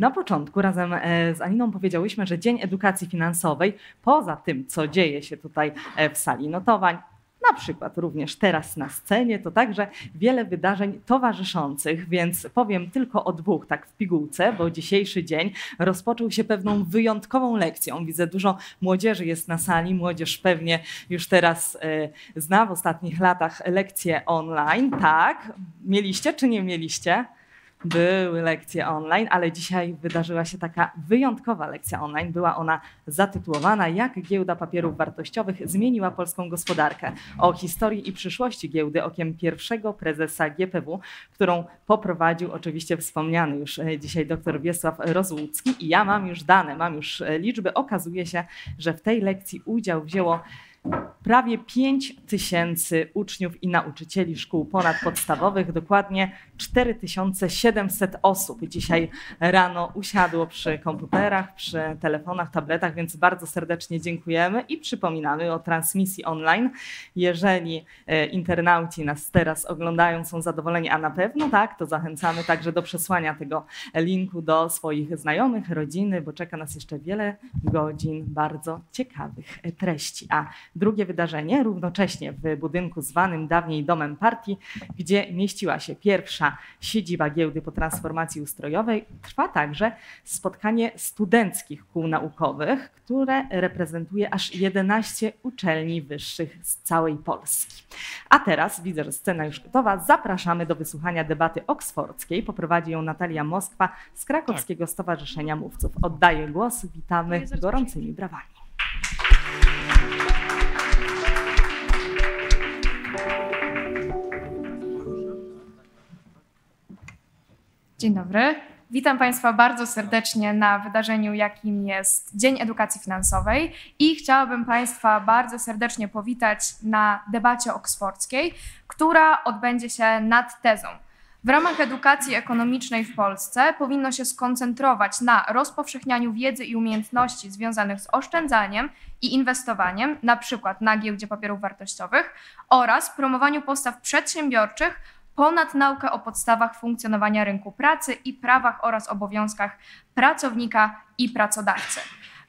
Na początku razem e, z Aniną powiedziałyśmy, że Dzień Edukacji Finansowej, poza tym, co dzieje się tutaj e, w sali notowań, na przykład również teraz na scenie, to także wiele wydarzeń towarzyszących, więc powiem tylko o dwóch, tak w pigułce, bo dzisiejszy dzień rozpoczął się pewną wyjątkową lekcją. Widzę dużo młodzieży jest na sali, młodzież pewnie już teraz e, zna w ostatnich latach lekcje online. Tak, mieliście czy nie mieliście? Były lekcje online, ale dzisiaj wydarzyła się taka wyjątkowa lekcja online. Była ona zatytułowana Jak giełda papierów wartościowych zmieniła polską gospodarkę. O historii i przyszłości giełdy okiem pierwszego prezesa GPW, którą poprowadził oczywiście wspomniany już e, dzisiaj dr Wiesław Rozłucki. I ja mam już dane, mam już e, liczby. Okazuje się, że w tej lekcji udział wzięło prawie 5 tysięcy uczniów i nauczycieli szkół ponadpodstawowych, dokładnie 4700 osób dzisiaj rano usiadło przy komputerach, przy telefonach, tabletach, więc bardzo serdecznie dziękujemy i przypominamy o transmisji online. Jeżeli e, internauci nas teraz oglądają, są zadowoleni, a na pewno tak, to zachęcamy także do przesłania tego linku do swoich znajomych, rodziny, bo czeka nas jeszcze wiele godzin bardzo ciekawych treści. A drugie wydarzenie równocześnie w budynku zwanym dawniej Domem Partii, gdzie mieściła się pierwsza siedziba giełdy po transformacji ustrojowej, trwa także spotkanie studenckich kół naukowych, które reprezentuje aż 11 uczelni wyższych z całej Polski. A teraz, widzę, że scena już gotowa, zapraszamy do wysłuchania debaty oksfordzkiej. Poprowadzi ją Natalia Moskwa z Krakowskiego Stowarzyszenia Mówców. Oddaję głos, witamy gorącymi brawami. Dzień dobry. Witam Państwa bardzo serdecznie na wydarzeniu, jakim jest Dzień Edukacji Finansowej i chciałabym Państwa bardzo serdecznie powitać na debacie oksfordzkiej, która odbędzie się nad tezą. W ramach edukacji ekonomicznej w Polsce powinno się skoncentrować na rozpowszechnianiu wiedzy i umiejętności związanych z oszczędzaniem i inwestowaniem, na przykład na giełdzie papierów wartościowych, oraz promowaniu postaw przedsiębiorczych ponad naukę o podstawach funkcjonowania rynku pracy i prawach oraz obowiązkach pracownika i pracodawcy.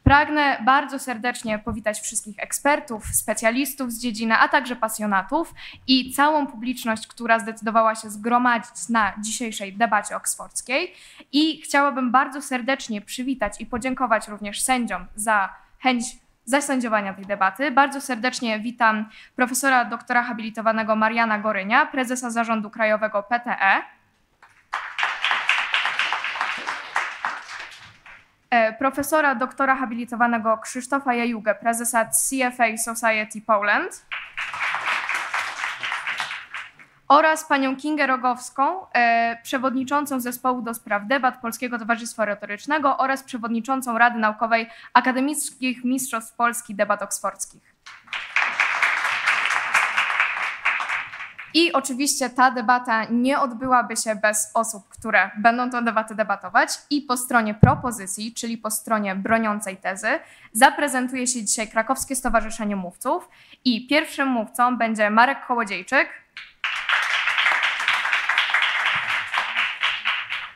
Pragnę bardzo serdecznie powitać wszystkich ekspertów, specjalistów z dziedziny, a także pasjonatów i całą publiczność, która zdecydowała się zgromadzić na dzisiejszej debacie oksfordzkiej. I chciałabym bardzo serdecznie przywitać i podziękować również sędziom za chęć zasędziowania tej debaty. Bardzo serdecznie witam profesora doktora habilitowanego Mariana Gorynia, prezesa zarządu krajowego PTE. E, profesora doktora habilitowanego Krzysztofa Jajugę, prezesa CFA Society Poland oraz panią Kingę Rogowską, e, przewodniczącą zespołu do spraw debat Polskiego Towarzystwa Retorycznego oraz przewodniczącą Rady Naukowej Akademickich Mistrzostw Polski Debat Oksfordzkich. I oczywiście ta debata nie odbyłaby się bez osób, które będą tę debatę debatować. I po stronie propozycji, czyli po stronie broniącej tezy, zaprezentuje się dzisiaj Krakowskie Stowarzyszenie Mówców. I pierwszym mówcą będzie Marek Kołodziejczyk,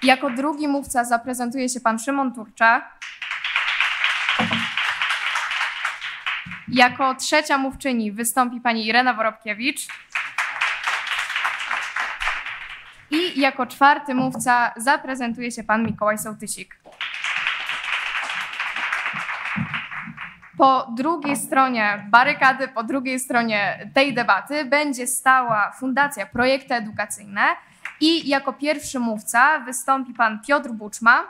Jako drugi mówca zaprezentuje się pan Szymon Turcza. Jako trzecia mówczyni wystąpi pani Irena Worobkiewicz. I jako czwarty mówca zaprezentuje się pan Mikołaj Sołtysik. Po drugiej stronie barykady, po drugiej stronie tej debaty będzie stała Fundacja Projekty Edukacyjne, i jako pierwszy mówca wystąpi pan Piotr Buczma.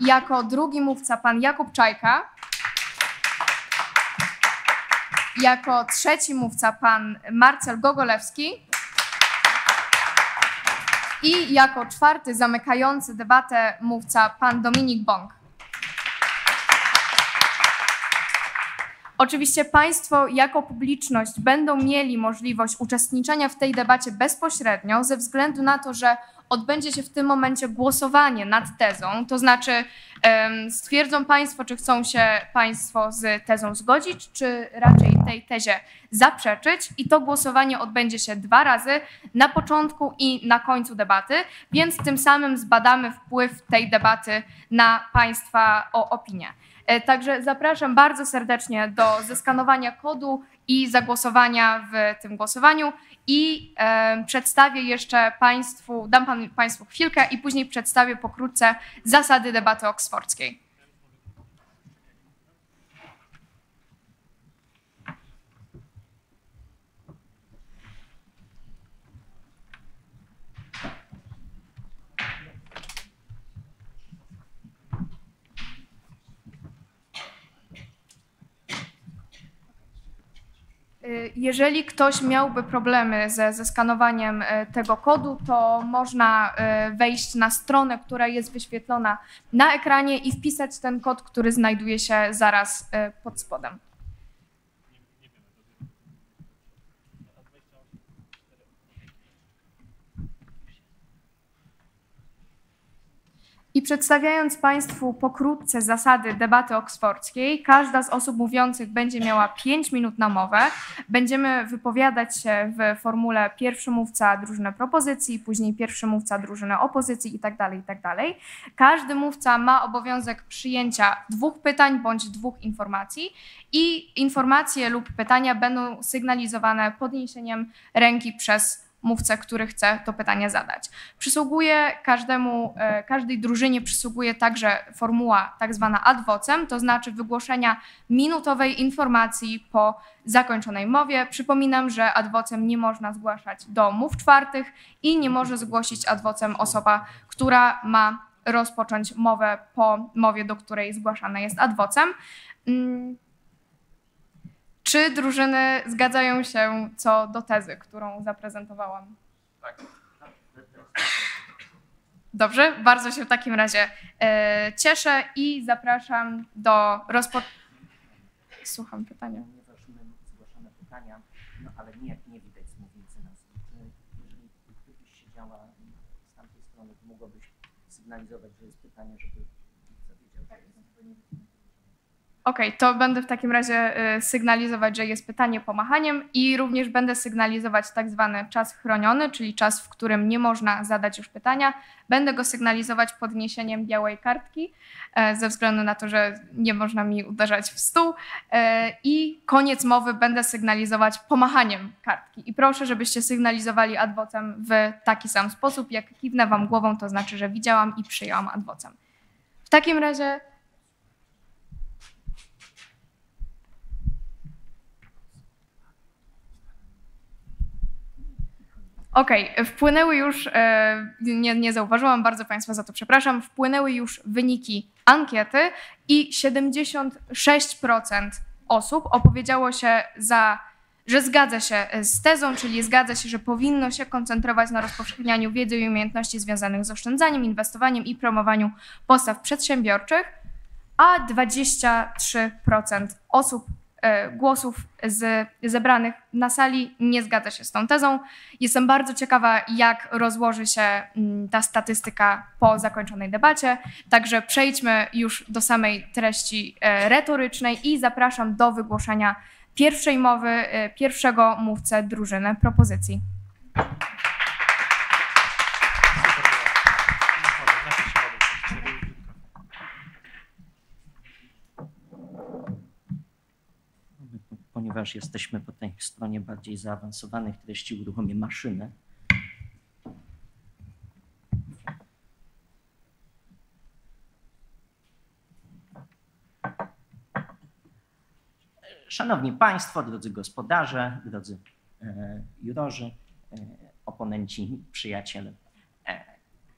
Jako drugi mówca pan Jakub Czajka. Jako trzeci mówca pan Marcel Gogolewski. I jako czwarty zamykający debatę mówca pan Dominik Bąk. Oczywiście Państwo jako publiczność będą mieli możliwość uczestniczenia w tej debacie bezpośrednio, ze względu na to, że odbędzie się w tym momencie głosowanie nad tezą, to znaczy stwierdzą Państwo, czy chcą się Państwo z tezą zgodzić, czy raczej tej tezie zaprzeczyć. I to głosowanie odbędzie się dwa razy, na początku i na końcu debaty, więc tym samym zbadamy wpływ tej debaty na Państwa opinię. E, Także zapraszam bardzo serdecznie do zeskanowania kodu i zagłosowania w tym głosowaniu. I e, przedstawię jeszcze Państwu, dam pan, Państwu chwilkę i później przedstawię pokrótce zasady debaty oksfordzkiej. Jeżeli ktoś miałby problemy ze, ze skanowaniem y, tego kodu, to można y, wejść na stronę, która jest wyświetlona na ekranie i wpisać ten kod, który znajduje się zaraz y, pod spodem. I przedstawiając Państwu pokrótce zasady debaty oksfordzkiej, każda z osób mówiących będzie miała 5 minut na mowę. Będziemy wypowiadać się w formule pierwszy mówca drużynę propozycji, później pierwszy mówca drużynę opozycji itd. itd. Każdy mówca ma obowiązek przyjęcia dwóch pytań bądź dwóch informacji i informacje lub pytania będą sygnalizowane podniesieniem ręki przez mówcę, który chce to pytanie zadać. Przysługuje każdemu, e, każdej drużynie przysługuje także formuła tak zwana ad vocem, to znaczy wygłoszenia minutowej informacji po zakończonej mowie. Przypominam, że ad vocem nie można zgłaszać do mów czwartych i nie może zgłosić ad vocem osoba, która ma rozpocząć mowę po mowie, do której zgłaszana jest ad vocem. Czy drużyny zgadzają się co do tezy, którą zaprezentowałam? Dobrze, bardzo się w takim razie e, cieszę i zapraszam do rozpo... Słucham pytania. ponieważ my zgłaszamy pytania, no ale nie, nie widać z mównicy nas. Jeżeli gdybyś siedziała z tamtej strony, to mogłabyś sygnalizować, że jest pytanie, żeby widz wiedział, że jest. Okej, to będę w takim razie e, sygnalizować, że jest pytanie pomachaniem i również będę sygnalizować tak zwany czas chroniony, czyli czas, w którym nie można zadać już pytania. Będę go sygnalizować podniesieniem białej kartki, e, ze względu na to, że nie można mi uderzać w stół. E, I koniec mowy będę sygnalizować pomachaniem kartki. I proszę, żebyście sygnalizowali ad vocem w taki sam sposób. Jak kiwnę wam głową, to znaczy, że widziałam i przyjęłam ad vocem. W takim razie Okej, wpłynęły już, e, nie, nie zauważyłam, bardzo Państwa za to przepraszam, wpłynęły już wyniki ankiety i 76% osób opowiedziało się za, że zgadza się z tezą, czyli zgadza się, że powinno się koncentrować na rozpowszechnianiu wiedzy i umiejętności związanych z oszczędzaniem, inwestowaniem i promowaniu postaw przedsiębiorczych, a 23% osób głosów z zebranych na sali nie zgadza się z tą tezą. Jestem bardzo ciekawa, jak rozłoży się mm, ta statystyka po zakończonej debacie. Także przejdźmy już do samej treści e, retorycznej i zapraszam do wygłoszenia pierwszej mowy e, pierwszego mówcę drużyny propozycji. Ponieważ jesteśmy po tej stronie bardziej zaawansowanych treści, uruchomię maszynę. Szanowni Państwo, drodzy gospodarze, drodzy e, jurorzy, e, oponenci, przyjaciele.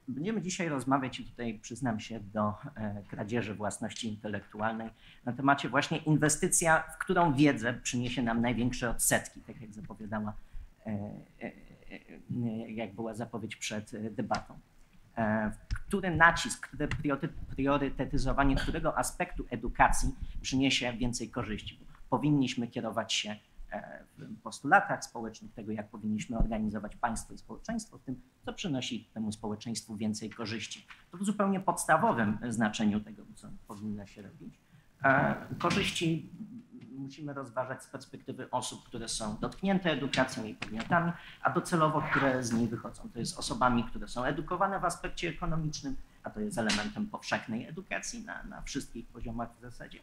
Będziemy dzisiaj rozmawiać i tutaj przyznam się do e, kradzieży własności intelektualnej na temacie właśnie inwestycja, w którą wiedzę przyniesie nam największe odsetki, tak jak zapowiadała, e, e, jak była zapowiedź przed debatą. Który nacisk, które priory- priorytetyzowanie którego aspektu edukacji przyniesie więcej korzyści. Powinniśmy kierować się w postulatach społecznych tego, jak powinniśmy organizować państwo i społeczeństwo, w tym, co przynosi temu społeczeństwu więcej korzyści. To w zupełnie podstawowym znaczeniu tego, co powinno się robić. Korzyści musimy rozważać z perspektywy osób, które są dotknięte edukacją i podmiotami, a docelowo, które z niej wychodzą. To jest osobami, które są edukowane w aspekcie ekonomicznym, a to jest elementem powszechnej edukacji na, na wszystkich poziomach w zasadzie.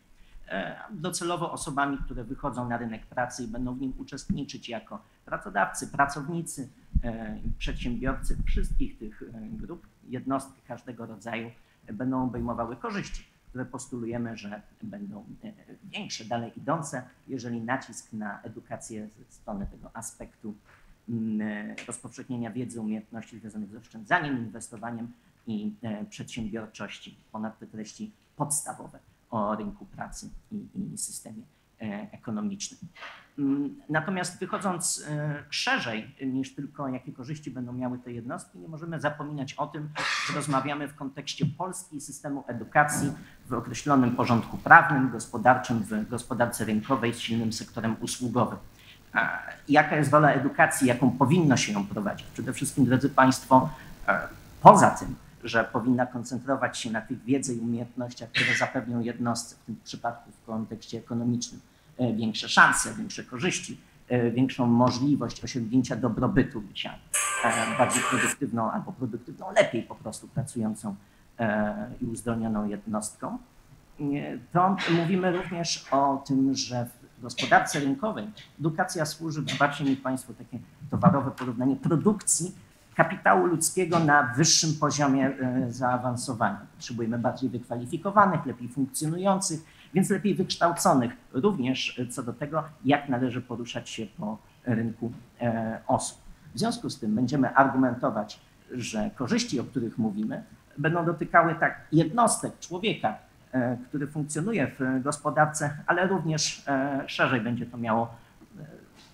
E, docelowo osobami, które wychodzą na rynek pracy i będą w nim uczestniczyć jako pracodawcy, pracownicy, e, przedsiębiorcy wszystkich tych e, grup, jednostki każdego rodzaju będą obejmowały korzyści które postulujemy, że będą większe, dalej idące, jeżeli nacisk na edukację ze strony tego aspektu rozpowszechnienia wiedzy, umiejętności związanych z oszczędzaniem, inwestowaniem i przedsiębiorczości, ponad te treści podstawowe o rynku pracy i, i systemie ekonomicznym. Mm, natomiast wychodząc e, szerzej niż tylko jakie korzyści będą miały te jednostki, nie możemy zapominać o tym, że rozmawiamy w kontekście Polski i systemu edukacji w określonym porządku prawnym, gospodarczym, w gospodarce rynkowej z silnym sektorem usługowym. Jaka jest rola edukacji, jaką powinno się ją prowadzić? Przede wszystkim, drodzy Państwo, e, poza tym, że powinna koncentrować się na tych wiedzy i umiejętnościach, które zapewnią jednostce, w tym przypadku w kontekście ekonomicznym, E, większe szanse, większe korzyści, e, większą możliwość osiągnięcia dobrobytu, bycia e, bardziej produktywną albo produktywną, lepiej po prostu pracującą i uzdolnioną jednostką. To mówimy również o tym, że w gospodarce rynkowej edukacja służy, zobaczcie mi Państwo takie towarowe porównanie, produkcji kapitału ludzkiego na wyższym poziomie zaawansowania. Potrzebujemy bardziej wykwalifikowanych, lepiej funkcjonujących, więc lepiej wykształconych, również co do tego, jak należy poruszać się po rynku e, osób. W związku z tym będziemy argumentować, że korzyści, o których mówimy, będą dotykały tak jednostek, człowieka, e, który funkcjonuje w gospodarce, ale również e, szerzej będzie to miało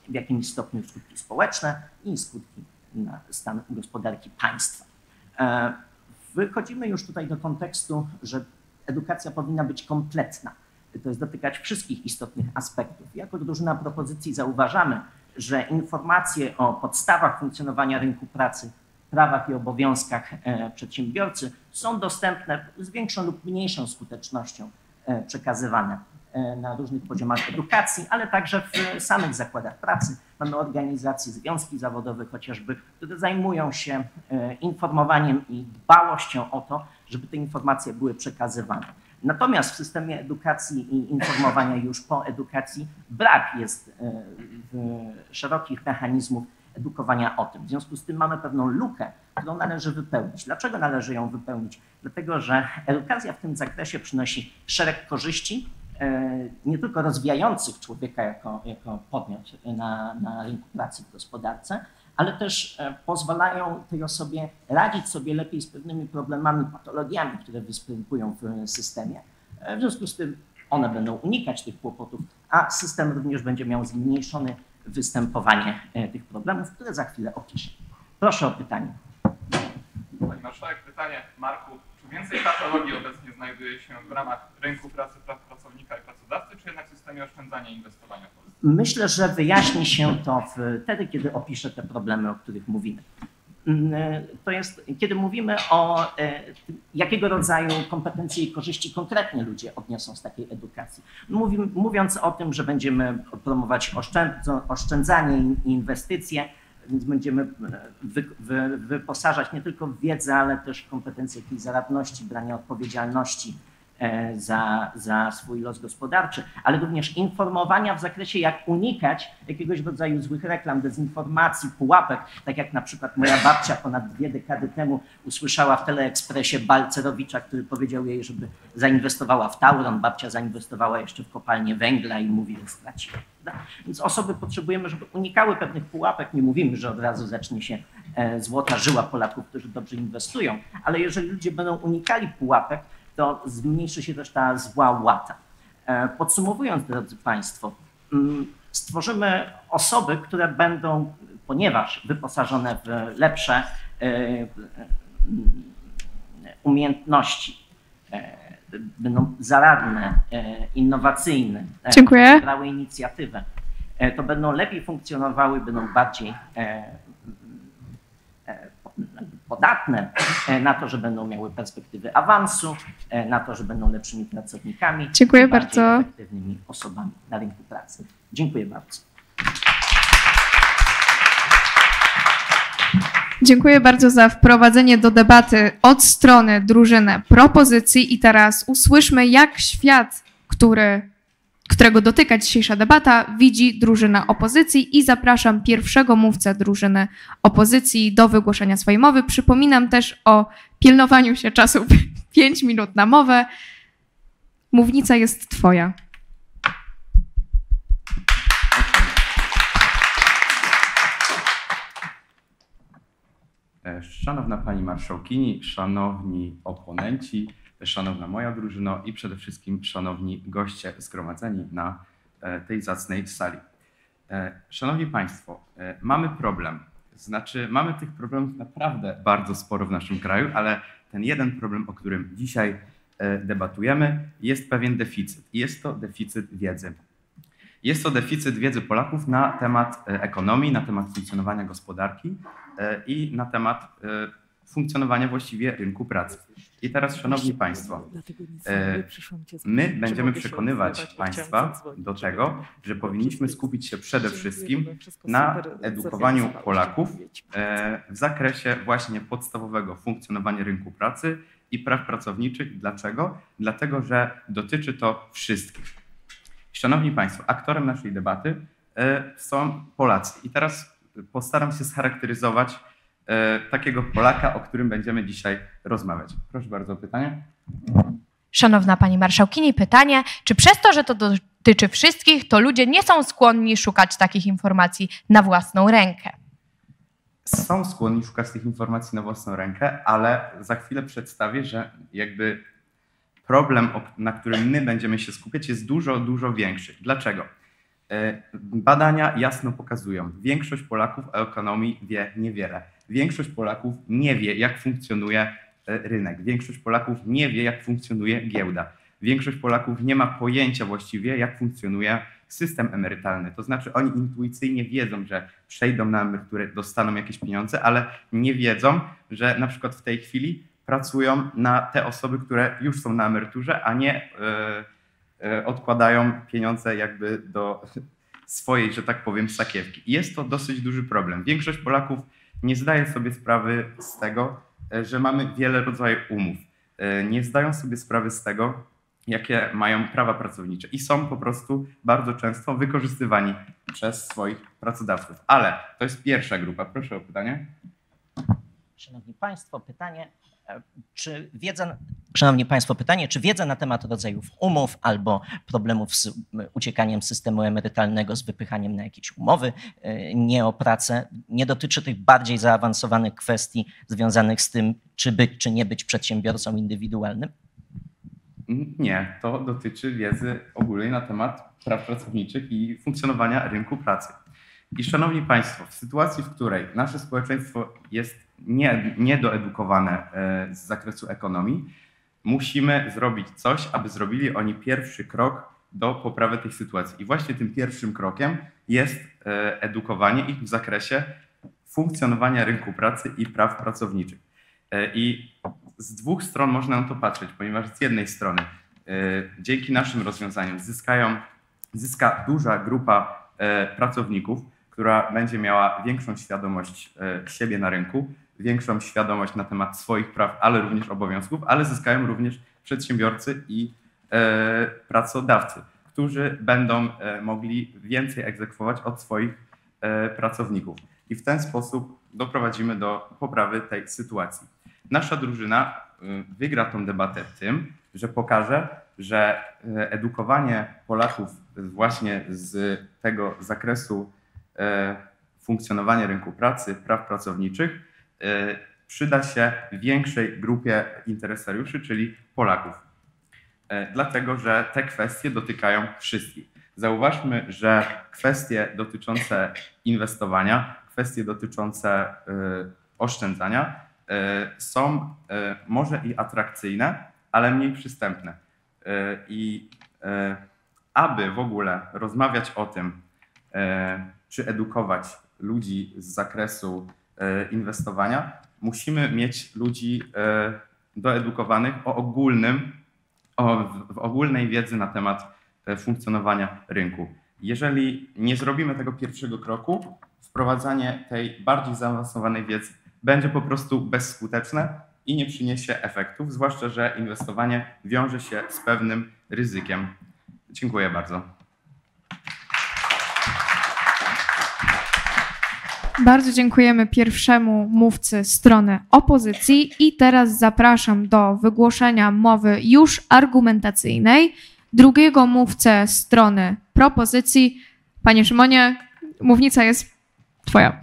w jakimś stopniu skutki społeczne i skutki na stan gospodarki państwa. Wychodzimy już tutaj do kontekstu, że edukacja powinna być kompletna to jest dotykać wszystkich istotnych aspektów. Jako drużyna propozycji zauważamy, że informacje o podstawach funkcjonowania rynku pracy, prawach i obowiązkach e, przedsiębiorcy są dostępne z większą lub mniejszą skutecznością e, przekazywane e, na różnych poziomach edukacji, ale także w samych zakładach pracy. Mamy organizacje, związki zawodowe chociażby, które zajmują się informowaniem i dbałością o to, żeby te informacje były przekazywane. Natomiast w systemie edukacji i informowania już po edukacji brak jest e, szerokich mechanizmów edukowania o tym. W związku z tym mamy pewną lukę, którą należy wypełnić. Dlaczego należy ją wypełnić? Dlatego, że edukacja w tym zakresie przynosi szereg korzyści, e, nie tylko rozwijających człowieka jako, jako podmiot na, na rynku pracy w gospodarce, ale też e, pozwalają tej osobie radzić sobie lepiej z pewnymi problemami, patologiami, które występują w systemie. E, w związku z tym one będą unikać tych kłopotów, a system również będzie miał zmniejszone występowanie e, tych problemów, które za chwilę opiszę. Proszę o pytanie. Pani Marszałek, pytanie Marku. Czy więcej patologii obecnie znajduje się w ramach rynku pracy praw pracownika i pracodawcy, czy jednak w systemie oszczędzania i inwestowania w Polsce? Myślę, że wyjaśni się to wtedy, kiedy opiszę te problemy, o których mówimy. Mm, e, to jest, kiedy mówimy o e, jakiego rodzaju kompetencje i korzyści konkretnie ludzie odniosą z takiej edukacji. mówiąc o tym, że będziemy promować oszczędzanie i inwestycje, więc będziemy e, wy, wy, wyposażać nie tylko w wiedzę, ale też w kompetencje jakiejś zaradności, brania odpowiedzialności za, za swój los gospodarczy, ale również informowania w zakresie, jak unikać jakiegoś rodzaju złych reklam, dezinformacji, pułapek, tak jak na przykład moja babcia ponad dwie dekady temu usłyszała w Teleekspresie Balcerowicza, który powiedział jej, żeby zainwestowała w Tauron, babcia zainwestowała jeszcze w kopalnię węgla i mówi, że straciła. Więc osoby potrzebujemy, żeby unikały pewnych pułapek. Nie mówimy, że od razu zacznie się e, złota żyła Polaków, którzy dobrze inwestują, ale jeżeli ludzie będą unikali pułapek, to zmniejszy się też ta zła łata. E, podsumowując, drodzy Państwo, mm, stworzymy osoby, które będą, ponieważ wyposażone w lepsze e, mm, umiejętności, e, będą zaradne, innowacyjne, Dziękuję. brały inicjatywę, to będą lepiej funkcjonowały, będą bardziej podatne na to, że będą miały perspektywy awansu, na to, że będą lepszymi pracownikami. Dziękuję bardzo. efektywnymi osobami na rynku pracy. Dziękuję bardzo. Dziękuję bardzo za wprowadzenie do debaty od strony drużyny propozycji i teraz usłyszmy, jak świat, który, którego dotyka dzisiejsza debata, widzi drużyna opozycji i zapraszam pierwszego mówcę drużyny opozycji do wygłoszenia swojej mowy. Przypominam też o pilnowaniu się czasu 5 minut na mowę. Mównica jest twoja. E, Szanowna Pani Marszałkini, szanowni oponenci, szanowna moja drużyno i przede wszystkim szanowni goście zgromadzeni na e, tej zacnej sali. E, Szanowni Państwo, e, mamy problem. Znaczy, mamy tych problemów naprawdę bardzo sporo w naszym kraju, ale ten jeden problem, o którym dzisiaj debatujemy, jest pewien deficyt. Jest to deficyt wiedzy. Jest to deficyt wiedzy Polaków na temat ekonomii, na temat funkcjonowania gospodarki i na temat funkcjonowania właściwie rynku pracy. I teraz, Szanowni Państwo, e, my będziemy przekonywać Państwa do tego, że powinniśmy skupić się przede wszystkim na edukowaniu Polaków e, w zakresie właśnie podstawowego funkcjonowania rynku pracy i praw pracowniczych. Dlaczego? Dlatego, że dotyczy to wszystkich. Szanowni Państwo, aktorem naszej debaty e, są Polacy. I teraz postaram się scharakteryzować takiego Polaka, o którym będziemy dzisiaj rozmawiać. Proszę bardzo o pytanie. Szanowna Pani Marszałkini, pytanie, czy przez to, że to dotyczy wszystkich, to ludzie nie są skłonni szukać takich informacji na własną rękę? Są skłonni szukać tych informacji na własną rękę, ale za chwilę przedstawię, że jakby problem, na którym my będziemy się skupiać, jest dużo, dużo większy. Dlaczego? E, Badania jasno pokazują, większość Polaków o ekonomii wie niewiele. Większość Polaków nie wie, jak funkcjonuje e, rynek. Większość Polaków nie wie, jak funkcjonuje giełda. Większość Polaków nie ma pojęcia właściwie, jak funkcjonuje system emerytalny. To znaczy, oni intuicyjnie wiedzą, że przejdą na emeryturę, dostaną jakieś pieniądze, ale nie wiedzą, że na przykład w tej chwili pracują na te osoby, które już są na emeryturze, a nie e, e, odkładają pieniądze jakby do swojej, że tak powiem, sakiewki. I jest to dosyć duży problem. Większość Polaków nie zdaje sobie sprawy z tego, e, że mamy wiele rodzajów umów. E, Nie zdają sobie sprawy z tego, jakie mają prawa pracownicze i są po prostu bardzo często wykorzystywani przez swoich pracodawców. Ale to jest pierwsza grupa. Proszę o pytanie. Szanowni Państwo, pytanie, czy wiedza, Szanowni Państwo, pytanie, czy wiedza na temat rodzajów umów albo problemów z uciekaniem systemu emerytalnego, z wypychaniem na jakieś umowy, e, nie o pracę, nie dotyczy tych bardziej zaawansowanych kwestii związanych z tym, czy być, czy nie być przedsiębiorcą indywidualnym? Nie, to dotyczy wiedzy ogólnej na temat praw pracowniczych i funkcjonowania rynku pracy. I szanowni Państwo, w sytuacji, w której nasze społeczeństwo jest nie, niedoedukowane e, z zakresu ekonomii, musimy zrobić coś, aby zrobili oni pierwszy krok do poprawy tej sytuacji. I właśnie tym pierwszym krokiem jest e, edukowanie ich w zakresie funkcjonowania rynku pracy i praw pracowniczych. E, I z dwóch stron można na to patrzeć, ponieważ z jednej strony dzięki naszym rozwiązaniom zyskają, zyska duża grupa pracowników, która będzie miała większą świadomość e, siebie na rynku, większą świadomość na temat swoich praw, ale również obowiązków, ale zyskają również przedsiębiorcy i e, pracodawcy, którzy będą e, mogli więcej egzekwować od swoich pracowników. I w ten sposób doprowadzimy do poprawy tej sytuacji. Nasza drużyna wygra tą debatę tym, że pokaże, że edukowanie Polaków właśnie z tego zakresu y, funkcjonowania rynku pracy, praw pracowniczych y, przyda się większej grupie interesariuszy, czyli Polaków. Y, Dlatego, że te kwestie dotykają wszystkich. Zauważmy, że kwestie dotyczące inwestowania, kwestie dotyczące oszczędzania e, są e, może i atrakcyjne, ale mniej przystępne. E, I e, aby w ogóle rozmawiać o tym e, czy edukować ludzi z zakresu e, inwestowania, musimy mieć ludzi e, doedukowanych o ogólnym, o, w ogólnej wiedzy na temat e, funkcjonowania rynku. Jeżeli nie zrobimy tego pierwszego kroku, wprowadzanie tej bardziej zaawansowanej wiedzy będzie po prostu bezskuteczne i nie przyniesie efektów, zwłaszcza, że inwestowanie wiąże się z pewnym ryzykiem. Dziękuję bardzo. Bardzo dziękujemy pierwszemu mówcy strony opozycji i teraz zapraszam do wygłoszenia mowy już argumentacyjnej drugiego mówcę strony propozycji. Panie Szymonie, mównica jest Twoja.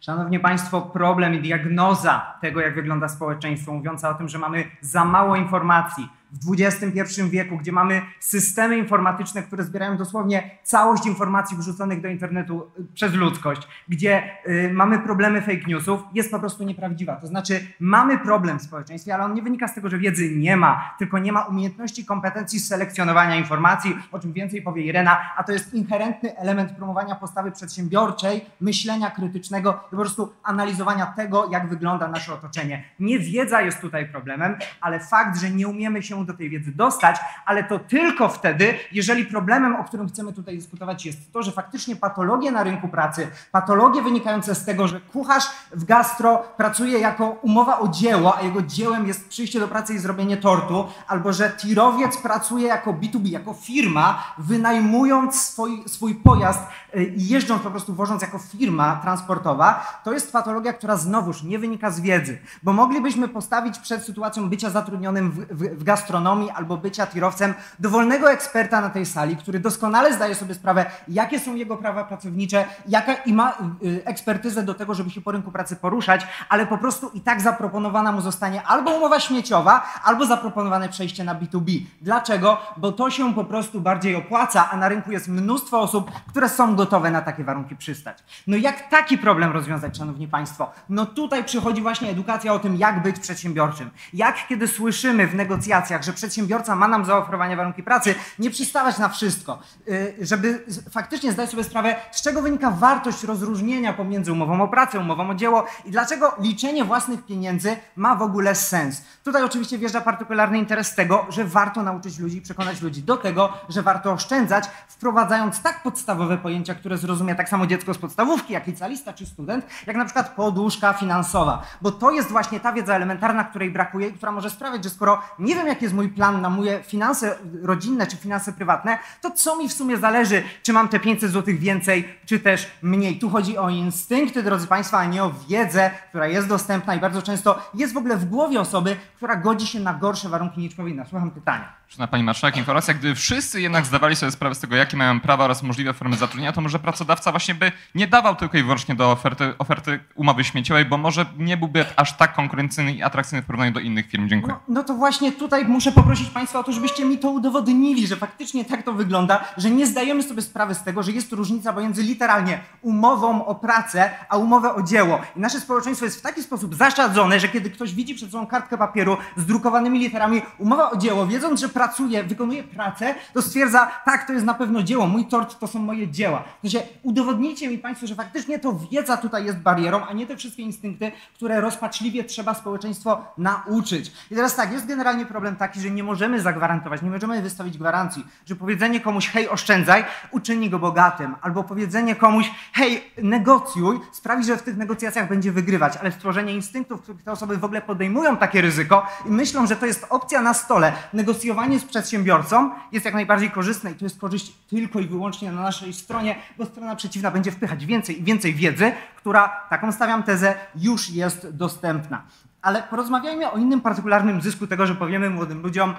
Szanowni Państwo, problem i diagnoza tego, jak wygląda społeczeństwo, mówiąca o tym, że mamy za mało informacji, w XXI wieku, gdzie mamy systemy informatyczne, które zbierają dosłownie całość informacji wrzuconych do internetu y, przez ludzkość, gdzie y, mamy problemy fake newsów, jest po prostu nieprawdziwa. To znaczy, mamy problem w społeczeństwie, ale on nie wynika z tego, że wiedzy nie ma, tylko nie ma umiejętności, kompetencji selekcjonowania informacji, o czym więcej powie Irena, a to jest inherentny element promowania postawy przedsiębiorczej, myślenia krytycznego, po prostu analizowania tego, jak wygląda nasze otoczenie. Nie wiedza jest tutaj problemem, ale fakt, że nie umiemy się do tej wiedzy dostać, ale to tylko wtedy, jeżeli problemem, o którym chcemy tutaj dyskutować, jest to, że faktycznie patologie na rynku pracy, patologie wynikające z tego, że kucharz w gastro pracuje jako umowa o dzieło, a jego dziełem jest przyjście do pracy i zrobienie tortu, albo że tirowiec pracuje jako B2B, jako firma, wynajmując swój, swój pojazd y, i jeżdżąc po prostu, wożąc jako firma transportowa, to jest patologia, która znowuż nie wynika z wiedzy, bo moglibyśmy postawić przed sytuacją bycia zatrudnionym w, w, w gastronomii, gastronomii albo bycia tirowcem dowolnego eksperta na tej sali, który doskonale zdaje sobie sprawę, jakie są jego prawa pracownicze, jaka i ma y, ekspertyzę do tego, żeby się po rynku pracy poruszać, ale po prostu i tak zaproponowana mu zostanie albo umowa śmieciowa, albo zaproponowane przejście na B2B. Dlaczego? Bo to się po prostu bardziej opłaca, a na rynku jest mnóstwo osób, które są gotowe na takie warunki przystać. No jak taki problem rozwiązać, szanowni państwo? No tutaj przychodzi właśnie edukacja o tym, jak być przedsiębiorczym. Jak kiedy słyszymy w negocjacjach, że że przedsiębiorca ma nam zaoferowanie warunki pracy, nie przystawać na wszystko, y, żeby faktycznie zdać sobie sprawę, z czego wynika wartość rozróżnienia pomiędzy umową o pracę, umową o dzieło i dlaczego liczenie własnych pieniędzy ma w ogóle sens. Tutaj oczywiście wjeżdża partykularny interes tego, że warto nauczyć ludzi, przekonać ludzi do tego, że warto oszczędzać, wprowadzając tak podstawowe pojęcia, które zrozumie tak samo dziecko z podstawówki, jak licealista czy student, jak na przykład poduszka finansowa. Bo to jest właśnie ta wiedza elementarna, której brakuje i która może sprawiać, że skoro nie wiem, jak jest mój mój plan na moje finanse rodzinne czy finanse prywatne, to co mi w sumie zależy, czy mam te 500 zł więcej, czy też mniej. Tu chodzi o instynkty, drodzy Państwo, a nie o wiedzę, która jest dostępna i bardzo często jest w ogóle w głowie osoby, która godzi się na gorsze warunki niż powinna. Słucham pytania. Szanowna Pani Marszałek, informacja, gdyby wszyscy jednak zdawali sobie sprawę z tego, jakie mają prawa oraz możliwe formy zatrudnienia, to może pracodawca właśnie by nie dawał tylko i wyłącznie do oferty, oferty umowy śmieciowej, bo może nie byłby aż tak konkurencyjny i atrakcyjny w porównaniu do innych firm. Dziękuję. No, no to właśnie tutaj muszę poprosić Państwa o to, żebyście mi to udowodnili, że faktycznie tak to wygląda, że nie zdajemy sobie sprawy z tego, że jest różnica pomiędzy literalnie umową o pracę, a umowę o dzieło. I nasze społeczeństwo jest w taki sposób zaszczadzone, że kiedy ktoś widzi przed sobą kartkę papieru z drukowanymi literami umowa o dzieło, wiedząc, że pracuje, wykonuje pracę, to stwierdza, tak, to jest na pewno dzieło, mój tort to są moje dzieła. Znaczy, udowodnijcie mi Państwo, że faktycznie to wiedza tutaj jest barierą, a nie te wszystkie instynkty, które rozpaczliwie trzeba społeczeństwo nauczyć. I teraz tak, jest generalnie problem taki, że nie możemy zagwarantować, nie możemy wystawić gwarancji, że powiedzenie komuś, hej, oszczędzaj, uczyni go bogatym, albo powiedzenie komuś, hej, negocjuj, sprawi, że w tych negocjacjach będzie wygrywać, ale stworzenie instynktów, w których te osoby w ogóle podejmują takie ryzyko i myślą, że to jest opcja na stole, negocjowanie z przedsiębiorcą jest jak najbardziej korzystne i to jest korzyść tylko i wyłącznie na naszej stronie, bo strona przeciwna będzie wpychać więcej i więcej wiedzy, która, taką stawiam tezę, już jest dostępna. Ale porozmawiajmy o innym partykularnym zysku tego, że powiemy młodym ludziom,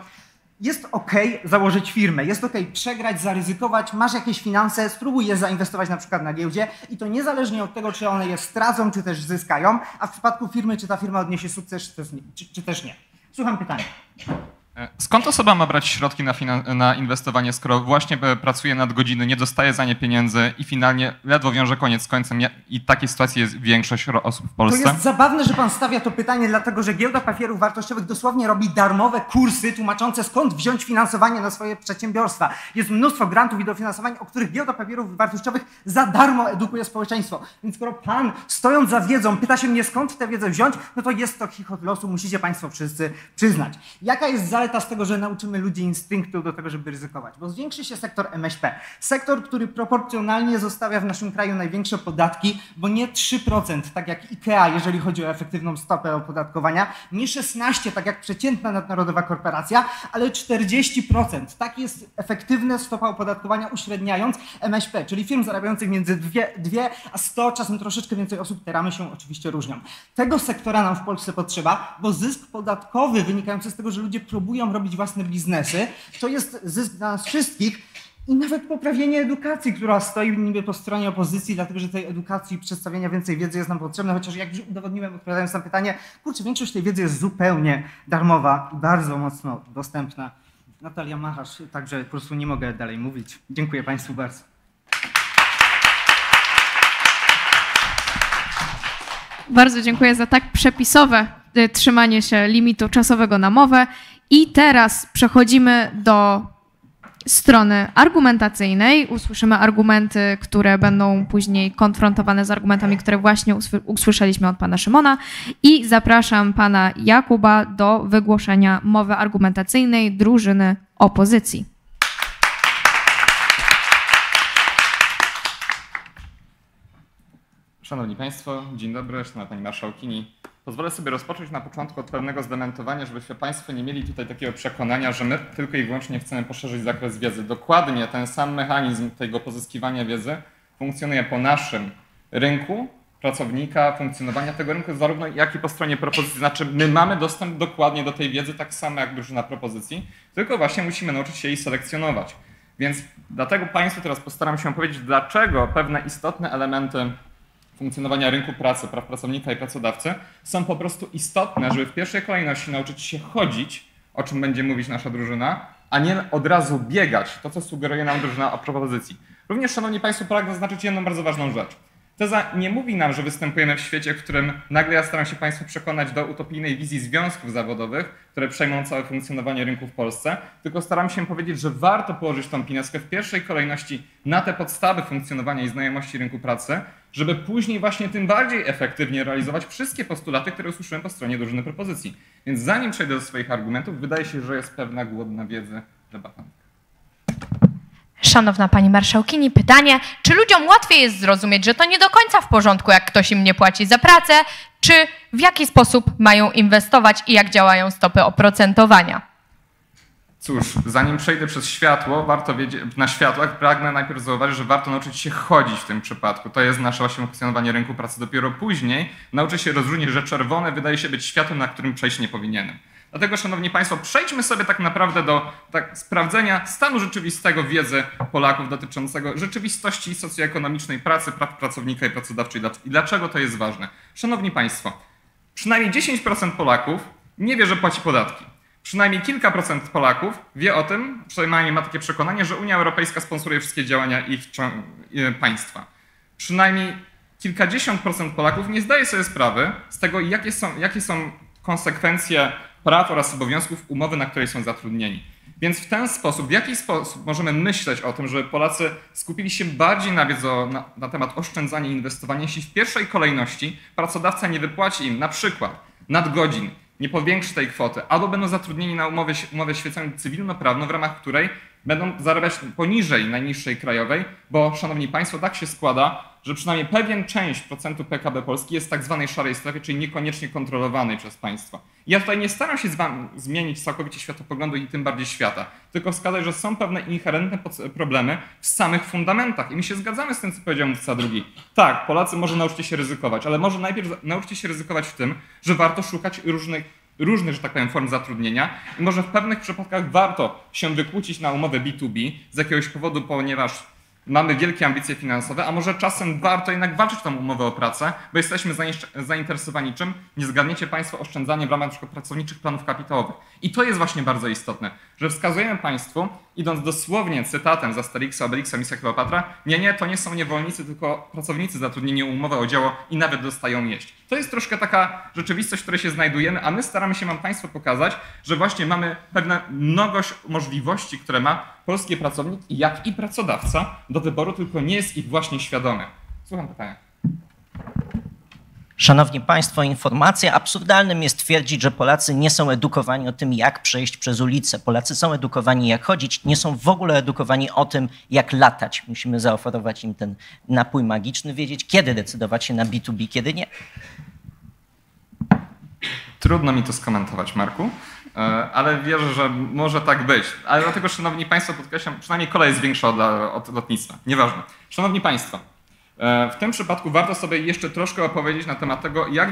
jest ok założyć firmę, jest ok przegrać, zaryzykować, masz jakieś finanse, spróbuj je zainwestować na przykład na giełdzie i to niezależnie od tego, czy one je stracą, czy też zyskają, a w przypadku firmy, czy ta firma odniesie sukces, czy też nie. Słucham pytania. E, skąd osoba ma brać środki na, na, inwestowanie, skoro właśnie pracuje nad godziny, nie dostaje za nie pieniędzy i finalnie ledwo wiąże koniec z końcem i takiej sytuacji jest większość osób w Polsce? To jest zabawne, że pan stawia to pytanie, dlatego że giełda papierów wartościowych dosłownie robi darmowe kursy tłumaczące skąd wziąć finansowanie na swoje przedsiębiorstwa. Jest mnóstwo grantów i dofinansowań, o których giełda papierów wartościowych za darmo edukuje społeczeństwo. Więc skoro pan stojąc za wiedzą pyta się mnie skąd tę wiedzę wziąć, no to jest to chichot losu, musicie państwo wszyscy przyznać. Jaka jest zaleta zaleta z tego, że nauczymy ludzi instynktu do tego, żeby ryzykować, bo zwiększy się sektor MŚP. Sektor, który proporcjonalnie zostawia w naszym kraju największe podatki, bo nie 3%, tak jak IKEA, jeżeli chodzi o efektywną stopę opodatkowania, nie 16%, tak jak przeciętna nadnarodowa korporacja, ale 40%. Tak jest efektywna stopa opodatkowania uśredniając MŚP, czyli firm zarabiających między 2, a 100, czasem troszeczkę więcej osób, te ramy się oczywiście różnią. Tego sektora nam w Polsce potrzeba, bo zysk podatkowy wynikający z tego, że ludzie próbują próbują robić własne biznesy, to jest zysk dla nas wszystkich i nawet poprawienie edukacji, która stoi niby po stronie opozycji, dlatego że tej edukacji i przedstawienia więcej wiedzy jest nam potrzebne, chociaż jak już udowodniłem, odpowiadając na pytanie, kurczę, większość tej wiedzy jest zupełnie darmowa i bardzo mocno dostępna. Natalia Machasz, także po prostu nie mogę dalej mówić. Dziękuję Państwu bardzo. Bardzo dziękuję za tak przepisowe y, trzymanie się limitu czasowego na mowę. I teraz przechodzimy do strony argumentacyjnej. Usłyszymy argumenty, które będą później konfrontowane z argumentami, które właśnie usłyszeliśmy od pana Szymona. I zapraszam pana Jakuba do wygłoszenia mowy argumentacyjnej drużyny opozycji. Szanowni Państwo, dzień dobry, szanowna Pani Marszałkini. Pozwolę sobie rozpocząć na początku od pewnego zdementowania, żebyście Państwo nie mieli tutaj takiego przekonania, że my tylko i wyłącznie chcemy poszerzyć zakres wiedzy. Dokładnie ten sam mechanizm tego pozyskiwania wiedzy funkcjonuje po naszym rynku pracownika, funkcjonowania tego rynku, zarówno jak i po stronie propozycji. Znaczy, my mamy dostęp dokładnie do tej wiedzy, tak samo jak drużyna propozycji, tylko właśnie musimy nauczyć się jej selekcjonować. Więc dlatego Państwu teraz postaram się powiedzieć, dlaczego pewne istotne elementy funkcjonowania rynku pracy, praw pracownika i pracodawcy są po prostu istotne, żeby w pierwszej kolejności nauczyć się chodzić, o czym będzie mówić nasza drużyna, a nie od razu biegać, to co sugeruje nam drużyna o propozycji. Również, Szanowni Państwo, pragnę zaznaczyć jedną bardzo ważną rzecz. Teza nie mówi nam, że występujemy w świecie, w którym nagle ja staram się Państwu przekonać do utopijnej wizji związków zawodowych, które przejmą całe funkcjonowanie rynku w Polsce, tylko staram się powiedzieć, że warto położyć tą pineskę w pierwszej kolejności na te podstawy funkcjonowania i znajomości rynku pracy, żeby później właśnie tym bardziej efektywnie realizować wszystkie postulaty, które usłyszałem po stronie drużyny propozycji. Więc zanim przejdę do swoich argumentów, wydaje się, że jest pewna głodna wiedzy debata. Szanowna Pani Marszałkini, pytanie, czy ludziom łatwiej jest zrozumieć, że to nie do końca w porządku, jak ktoś im nie płaci za pracę, czy w jaki sposób mają inwestować i jak działają stopy oprocentowania? Cóż, zanim przejdę przez światło, warto wiedzieć, na światłach pragnę najpierw zauważyć, że warto nauczyć się chodzić w tym przypadku. To jest nasze właśnie funkcjonowanie rynku pracy. Dopiero później nauczy się rozróżnić, że czerwone wydaje się być światłem, na którym przejść nie powinienem. Dlatego, Szanowni Państwo, przejdźmy sobie tak naprawdę do tak, sprawdzenia stanu rzeczywistego wiedzy Polaków dotyczącego rzeczywistości socjoekonomicznej pracy, praw pracownika i pracodawczej i dlaczego to jest ważne. Szanowni Państwo, przynajmniej 10% Polaków nie wie, że płaci podatki. Przynajmniej kilka procent Polaków wie o tym, przynajmniej ma takie przekonanie, że Unia Europejska sponsoruje wszystkie działania ich państwa. Przynajmniej kilkadziesiąt procent Polaków nie zdaje sobie sprawy z tego, jakie są, jakie są konsekwencje praw oraz obowiązków umowy, na której są zatrudnieni. Więc w ten sposób, w jaki sposób możemy myśleć o tym, żeby Polacy skupili się bardziej na wiedzy na, na temat oszczędzania i inwestowania, jeśli w pierwszej kolejności pracodawca nie wypłaci im na przykład nadgodzin, nie powiększy tej kwoty, albo będą zatrudnieni na umowę, umowę świecą cywilnoprawną, w ramach której będą zarabiać poniżej najniższej krajowej, bo szanowni państwo, tak się składa, że przynajmniej pewien część procentu PKB Polski jest w tak zwanej szarej strefie, czyli niekoniecznie kontrolowanej przez państwo. Ja tutaj nie staram się zmienić całkowicie światopoglądu i tym bardziej świata, tylko wskazać, że są pewne inherentne problemy w samych fundamentach i my się zgadzamy z tym, co powiedział mówca drugi. Tak, Polacy może nauczycie się ryzykować, ale może najpierw nauczycie się ryzykować w tym, że warto szukać różnych różnych, że tak powiem, form zatrudnienia i może w pewnych przypadkach warto się wykłócić na umowę B2B z jakiegoś powodu, ponieważ mamy wielkie ambicje finansowe, a może czasem warto jednak walczyć tą umowę o pracę, bo jesteśmy zainteresowani czym? Nie zgadniecie Państwo oszczędzanie w ramach np. pracowniczych planów kapitałowych. I to jest właśnie bardzo istotne, że wskazujemy Państwu, idąc dosłownie cytatem za Sterixa, Obelixa, Misa Kleopatra, nie, nie, to nie są niewolnicy, tylko pracownicy zatrudnieni umowę o dzieło i nawet dostają jeść. To jest troszkę taka rzeczywistość, w której się znajdujemy, a my staramy się Wam Państwu pokazać, że właśnie mamy pewne mnogość możliwości, które ma polski pracownik, jak i pracodawca do wyboru, tylko nie jest ich właśnie świadomy. Słucham pytania. Szanowni Państwo, informacja. Absurdalnym jest twierdzić, że Polacy nie są edukowani o tym, jak przejść przez ulicę. Polacy są edukowani, jak chodzić, nie są w ogóle edukowani o tym, jak latać. Musimy zaoferować im ten napój magiczny, wiedzieć, kiedy decydować się na B2B, kiedy nie. Trudno mi to skomentować, Marku, e, ale wierzę, że może tak być. Ale dlatego, Szanowni Państwo, podkreślam, przynajmniej kolej jest większa od, od lotnictwa. Nieważne. Szanowni Państwo, e, w tym przypadku warto sobie jeszcze troszkę opowiedzieć na temat tego, jak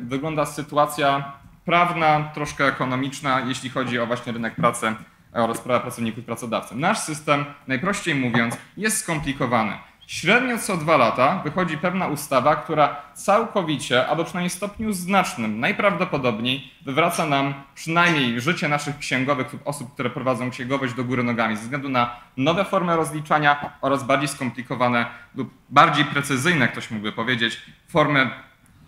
wygląda sytuacja prawna, troszkę ekonomiczna, jeśli chodzi o właśnie rynek pracy oraz prawa pracowników i pracodawcy. Nasz system, najprościej mówiąc, jest skomplikowany. Średnio co dwa lata wychodzi pewna ustawa, która całkowicie, albo przynajmniej w stopniu znacznym, najprawdopodobniej wywraca nam przynajmniej życie naszych księgowych lub osób, które prowadzą księgowość do góry nogami, ze względu na nowe formy rozliczania oraz bardziej skomplikowane lub bardziej precyzyjne, ktoś mógłby powiedzieć, formy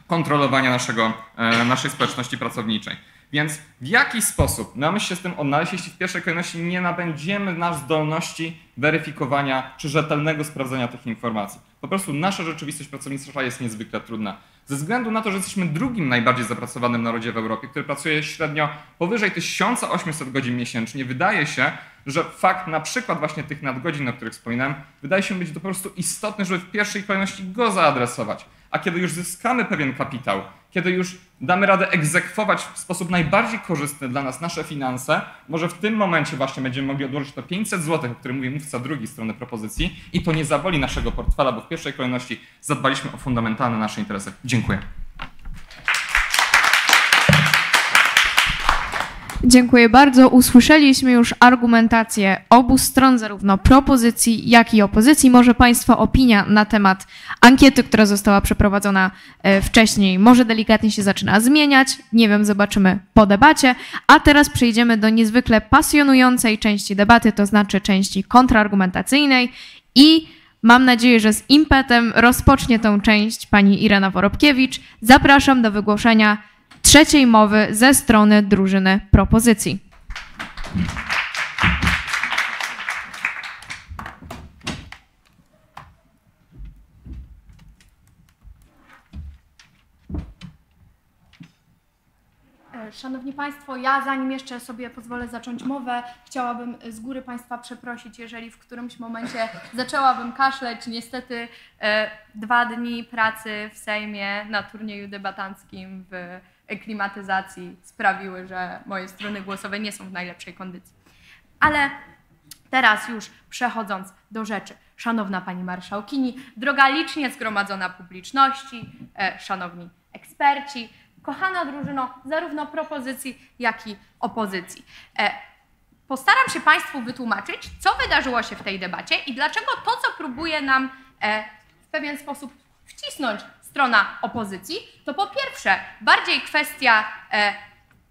kontrolowania naszego, e, naszej społeczności pracowniczej. Więc w jaki sposób mamy się z tym odnaleźć, jeśli w pierwszej kolejności nie nabędziemy nasz zdolności weryfikowania czy rzetelnego sprawdzenia tych informacji? Po prostu nasza rzeczywistość pracownicza jest niezwykle trudna. Ze względu na to, że jesteśmy drugim najbardziej zapracowanym narodzie w Europie, który pracuje średnio powyżej 1800 godzin miesięcznie, wydaje się, że fakt na przykład właśnie tych nadgodzin, o których wspominałem, wydaje się być po prostu istotny, żeby w pierwszej kolejności go zaadresować. A kiedy już zyskamy pewien kapitał, kiedy już damy radę egzekwować w sposób najbardziej korzystny dla nas nasze finanse, może w tym momencie właśnie będziemy mogli odłożyć to 500 zł, o którym mówi mówca drugiej strony propozycji i to nie zaboli naszego portfela, bo w pierwszej kolejności zadbaliśmy o fundamentalne nasze interesy. Dziękuję. Dziękuję bardzo. Usłyszeliśmy już argumentację obu stron, zarówno propozycji, jak i opozycji. Może Państwa opinia na temat ankiety, która została przeprowadzona e, wcześniej, może delikatnie się zaczyna zmieniać. Nie wiem, zobaczymy po debacie. A teraz przejdziemy do niezwykle pasjonującej części debaty, to znaczy części kontrargumentacyjnej i Mam nadzieję, że z impetem rozpocznie tę część pani Irena Worobkiewicz. Zapraszam do wygłoszenia trzeciej mowy ze strony drużyny propozycji. E, szanowni Państwo, ja zanim jeszcze sobie pozwolę zacząć mowę, chciałabym z góry Państwa przeprosić, jeżeli w którymś momencie zaczęłabym kaszleć. Niestety e, dwa dni pracy w Sejmie na turnieju debatanckim w klimatyzacji sprawiły, że moje strony głosowe nie są w najlepszej kondycji. Ale teraz już przechodząc do rzeczy. Szanowna Pani Marszałkini, droga licznie zgromadzona publiczności, e, szanowni eksperci, kochana drużyno zarówno propozycji, jak i opozycji. E, postaram się Państwu wytłumaczyć, co wydarzyło się w tej debacie i dlaczego to, co próbuje nam e, w pewien sposób wcisnąć strona opozycji, to po pierwsze bardziej kwestia e,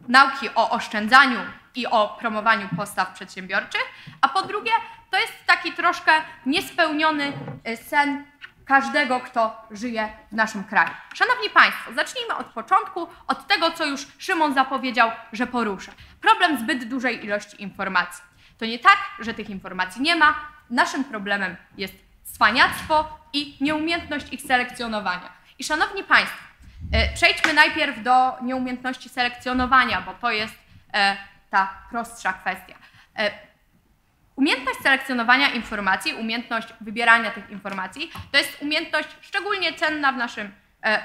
nauki o oszczędzaniu i o promowaniu postaw przedsiębiorczych, a po drugie to jest taki troszkę niespełniony e, sen każdego, kto żyje w naszym kraju. Szanowni Państwo, zacznijmy od początku, od tego, co już Szymon zapowiedział, że poruszę. Problem zbyt dużej ilości informacji. To nie tak, że tych informacji nie ma. Naszym problemem jest cwaniactwo i nieumiejętność ich selekcjonowania. I szanowni Państwo, e, przejdźmy najpierw do nieumiejętności selekcjonowania, bo to jest e, ta prostsza kwestia. E, umiejętność selekcjonowania informacji, umiejętność wybierania tych informacji, to jest umiejętność szczególnie cenna w naszym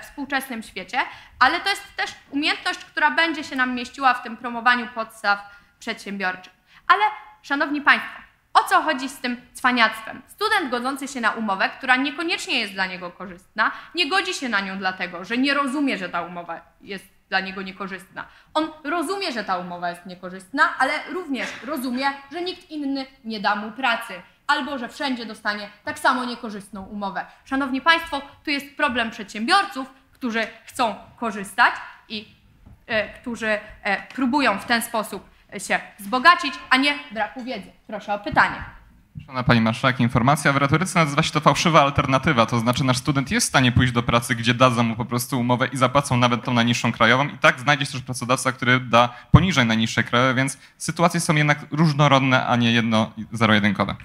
współczesnym świecie, ale to jest też umiejętność, która będzie się nam mieściła w tym promowaniu podstaw przedsiębiorczych. Ale, szanowni Państwo, o co chodzi z tym cwaniactwem? Student godzący się na umowę, która niekoniecznie jest dla niego korzystna, nie godzi się na nią dlatego, że nie rozumie, że ta umowa jest dla niego niekorzystna. On rozumie, że ta umowa jest niekorzystna, ale również rozumie, że nikt inny nie da mu pracy. albo że wszędzie dostanie tak samo niekorzystną umowę. Szanowni Państwo, tu jest problem przedsiębiorców, którzy chcą korzystać i e, którzy e, próbują w ten sposób się wzbogacić, a nie braku wiedzy. Proszę o pytanie. Szanowna Pani Marszałek, informacja w retoryce nazywa się to fałszywa alternatywa, to znaczy nasz student jest w stanie pójść do pracy, gdzie dadzą mu po prostu umowę i zapłacą nawet tą najniższą krajową i tak znajdzie się też pracodawca, który da poniżej najniższej krajowej, więc sytuacje są jednak różnorodne, a nie jedno zero-jedynkowe.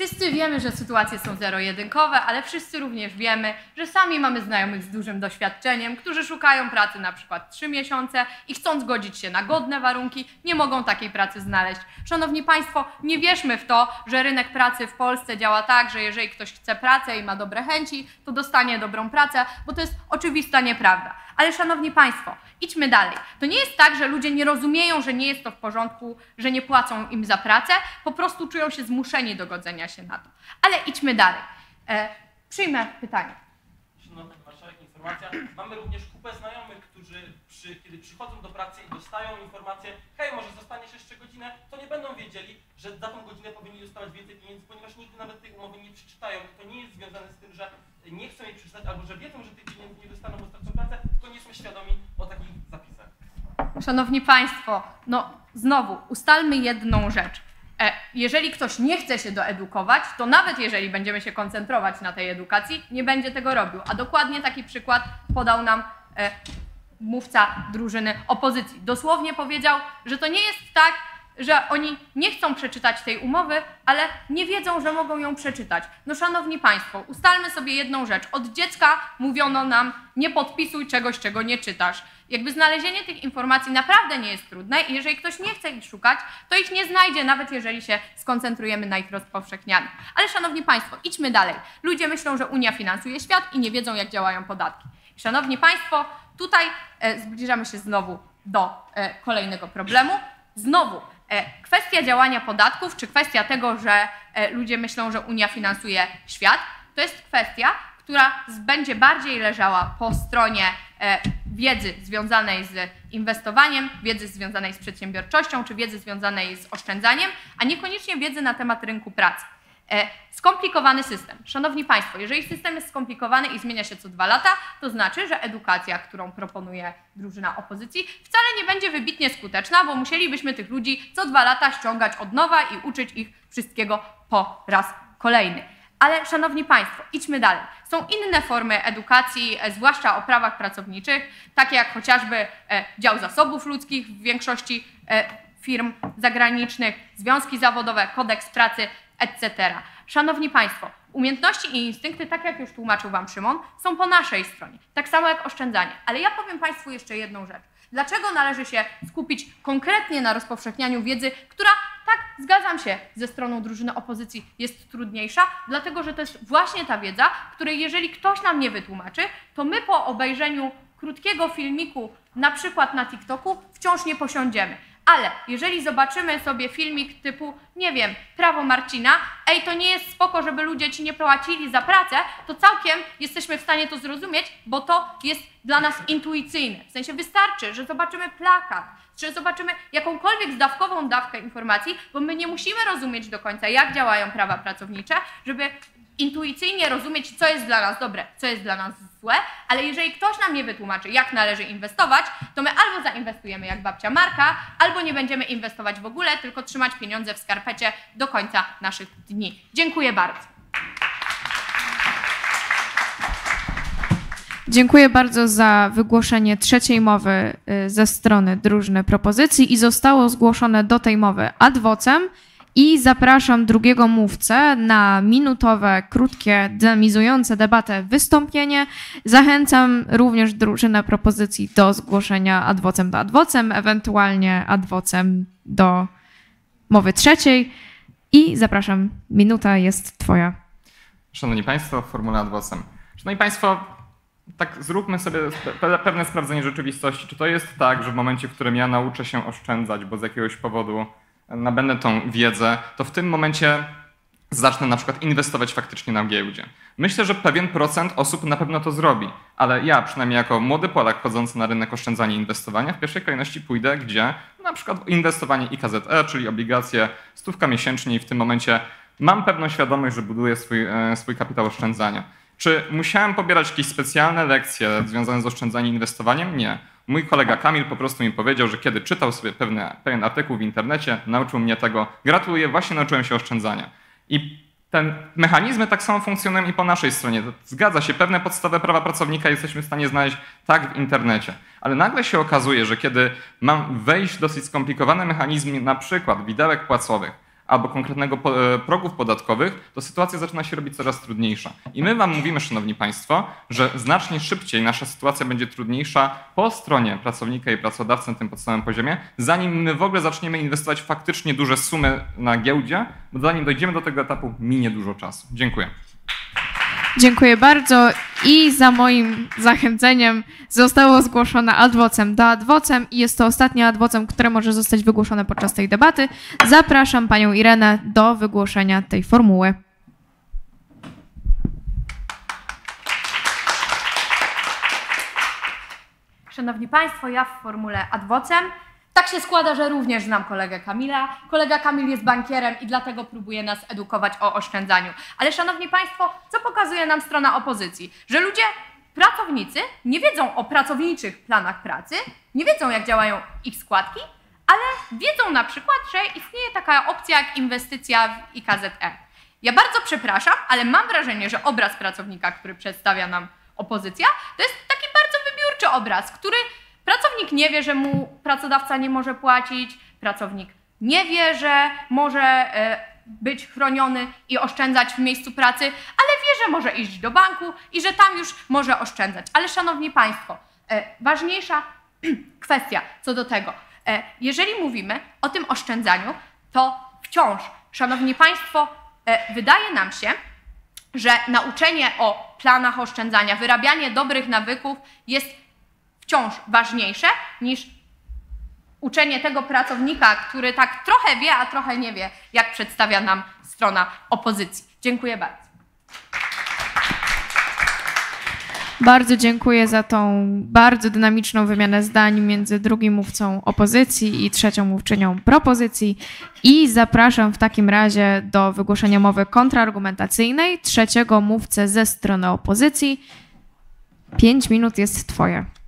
Wszyscy wiemy, że sytuacje są zero-jedynkowe, ale wszyscy również wiemy, że sami mamy znajomych z dużym doświadczeniem, którzy szukają pracy na przykład 3 miesiące i chcąc zgodzić się na godne warunki, nie mogą takiej pracy znaleźć. Szanowni Państwo, nie wierzmy w to, że rynek pracy w Polsce działa tak, że jeżeli ktoś chce pracę i ma dobre chęci, to dostanie dobrą pracę, bo to jest oczywista nieprawda. Ale Szanowni Państwo, idźmy dalej. To nie jest tak, że ludzie nie rozumieją, że nie jest to w porządku, że nie płacą im za pracę, po prostu czują się zmuszeni do godzenia się na to. Ale idźmy dalej. E, przyjmę pytanie. Szanowna Pani Marszałek, informacja. Mamy również kupę znajomych, którzy przy, kiedy przychodzą do pracy i dostają informację, hej, może zostaniesz jeszcze godzinę, to nie będą wiedzieli, że za tą godzinę powinni dostawać więcej pieniędzy, ponieważ nigdy nawet tej umowy nie przeczytają. I to nie jest związane z tym, że nie chcą jej przeczytać albo że wiedzą, że tych pieniędzy nie dostaną, bo stracą pracę, tylko nie są świadomi o takich zapisach. Szanowni Państwo, no znowu ustalmy jedną rzecz. E, Jeżeli ktoś nie chce się doedukować, to nawet jeżeli będziemy się koncentrować na tej edukacji, nie będzie tego robił. A dokładnie taki przykład podał nam e, mówca drużyny opozycji. Dosłownie powiedział, że to nie jest tak, że oni nie chcą przeczytać tej umowy, ale nie wiedzą, że mogą ją przeczytać. No szanowni państwo, ustalmy sobie jedną rzecz. Od dziecka mówiono nam, nie podpisuj czegoś, czego nie czytasz. Jakby znalezienie tych informacji naprawdę nie jest trudne i jeżeli ktoś nie chce ich szukać, to ich nie znajdzie, nawet jeżeli się skoncentrujemy na ich rozpowszechnianiu. Ale szanowni państwo, idźmy dalej. Ludzie myślą, że Unia finansuje świat i nie wiedzą, jak działają podatki. Szanowni państwo, tutaj e, zbliżamy się znowu do e, kolejnego problemu. Znowu, kwestia działania podatków, czy kwestia tego, że e, ludzie myślą, że Unia finansuje świat, to jest kwestia, która będzie bardziej leżała po stronie e, wiedzy związanej z inwestowaniem, wiedzy związanej z przedsiębiorczością, czy wiedzy związanej z oszczędzaniem, a niekoniecznie wiedzy na temat rynku pracy. E, Skomplikowany system. Szanowni Państwo, jeżeli system jest skomplikowany i zmienia się co dwa lata, to znaczy, że edukacja, którą proponuje drużyna opozycji, wcale nie będzie wybitnie skuteczna, bo musielibyśmy tych ludzi co dwa lata ściągać od nowa i uczyć ich wszystkiego po raz kolejny. Ale szanowni Państwo, idźmy dalej. Są inne formy edukacji, e, zwłaszcza o prawach pracowniczych, takie jak chociażby e, dział zasobów ludzkich w większości firm zagranicznych, związki zawodowe, kodeks pracy, etc. Szanowni Państwo, umiejętności i instynkty, tak jak już tłumaczył Wam Szymon, są po naszej stronie, tak samo jak oszczędzanie. Ale ja powiem Państwu jeszcze jedną rzecz. Dlaczego należy się skupić konkretnie na rozpowszechnianiu wiedzy, która, tak, zgadzam się, ze stroną drużyny opozycji jest trudniejsza, dlatego że to jest właśnie ta wiedza, której jeżeli ktoś nam nie wytłumaczy, to my po obejrzeniu krótkiego filmiku, na przykład na TikToku, wciąż nie posiądziemy. Ale jeżeli zobaczymy sobie filmik typu, nie wiem, prawo Marcina, ej, to nie jest spoko, żeby ludzie ci nie płacili za pracę, to całkiem jesteśmy w stanie to zrozumieć, bo to jest dla nas intuicyjne. W sensie wystarczy, że zobaczymy plakat, że zobaczymy jakąkolwiek zdawkową dawkę informacji, bo my nie musimy rozumieć do końca, jak działają prawa pracownicze, żeby intuicyjnie rozumieć, co jest dla nas dobre, co jest dla nas złe, ale jeżeli ktoś nam nie wytłumaczy, jak należy inwestować, to my albo zainwestujemy jak babcia Marka, albo nie będziemy inwestować w ogóle, tylko trzymać pieniądze w skarpecie do końca naszych dni. Dziękuję bardzo. Dziękuję bardzo za wygłoszenie trzeciej mowy y, ze strony drużyny propozycji i zostało zgłoszone do tej mowy ad vocem i zapraszam drugiego mówcę na minutowe, krótkie, dynamizujące debatę wystąpienie. Zachęcam również drużynę propozycji do zgłoszenia ad vocem do ad vocem, ewentualnie ad vocem do mowy trzeciej i zapraszam, minuta jest twoja. Szanowni Państwo, w formule adwocem. Szanowni Państwo, tak zróbmy sobie pe- pewne sprawdzenie rzeczywistości. Czy to jest tak, że w momencie, w którym ja nauczę się oszczędzać, bo z jakiegoś powodu nabędę tą wiedzę, to w tym momencie zacznę na przykład inwestować faktycznie na giełdzie. Myślę, że pewien procent osób na pewno to zrobi, ale ja przynajmniej jako młody Polak chodzący na rynek oszczędzania i inwestowania w pierwszej kolejności pójdę, gdzie na przykład inwestowanie IKZE, czyli obligacje, stówka miesięcznie i w tym momencie mam pewną świadomość, że buduję swój, e, swój kapitał oszczędzania. Czy musiałem pobierać jakieś specjalne lekcje związane z oszczędzaniem i inwestowaniem? Nie. Mój kolega Kamil po prostu mi powiedział, że kiedy czytał sobie pewne, pewien artykuł w internecie, nauczył mnie tego. Gratuluję, właśnie nauczyłem się oszczędzania. I ten mechanizmy tak samo funkcjonują i po naszej stronie. Zgadza się, pewne podstawy prawa pracownika jesteśmy w stanie znaleźć tak w internecie. Ale nagle się okazuje, że kiedy mam wejść w dosyć skomplikowany mechanizm, na przykład widełek płacowych, albo konkretnego e, progów podatkowych, to sytuacja zaczyna się robić coraz trudniejsza. I my Wam mówimy, Szanowni Państwo, że znacznie szybciej nasza sytuacja będzie trudniejsza po stronie pracownika i pracodawcy na tym podstawowym poziomie, zanim my w ogóle zaczniemy inwestować faktycznie duże sumy na giełdzie, bo zanim dojdziemy do tego etapu, minie dużo czasu. Dziękuję. Dziękuję bardzo i za moim zachęceniem zostało zgłoszone adwocem do adwocem i jest to ostatnie adwocem, które może zostać wygłoszone podczas tej debaty. Zapraszam panią Irenę do wygłoszenia tej formuły. Szanowni Państwo, ja w formule adwocem tak się składa, że również znam kolegę Kamila. Kolega Kamil jest bankierem i dlatego próbuje nas edukować o oszczędzaniu. Ale szanowni państwo, co pokazuje nam strona opozycji? Że ludzie, pracownicy nie wiedzą o pracowniczych planach pracy, nie wiedzą jak działają ich składki, ale wiedzą na przykład, że istnieje taka opcja jak inwestycja w IKZE. Ja bardzo przepraszam, ale mam wrażenie, że obraz pracownika, który przedstawia nam opozycja, to jest taki bardzo wybiórczy obraz, który Pracownik nie wie, że mu pracodawca nie może płacić, pracownik nie wie, że może e, być chroniony i oszczędzać w miejscu pracy, ale wie, że może iść do banku i że tam już może oszczędzać. Ale szanowni Państwo, e, ważniejsza kwestia co do tego. E, jeżeli mówimy o tym oszczędzaniu, to wciąż, szanowni Państwo, wydaje nam się, że nauczenie o planach oszczędzania, wyrabianie dobrych nawyków jest wciąż ważniejsze niż uczenie tego pracownika, który tak trochę wie, a trochę nie wie, jak przedstawia nam strona opozycji. Dziękuję bardzo. Bardzo dziękuję za tą bardzo dynamiczną wymianę zdań między drugim mówcą opozycji i trzecią mówczynią propozycji i zapraszam w takim razie do wygłoszenia mowy kontrargumentacyjnej trzeciego mówcę ze strony opozycji. Pięć minut jest Twoje.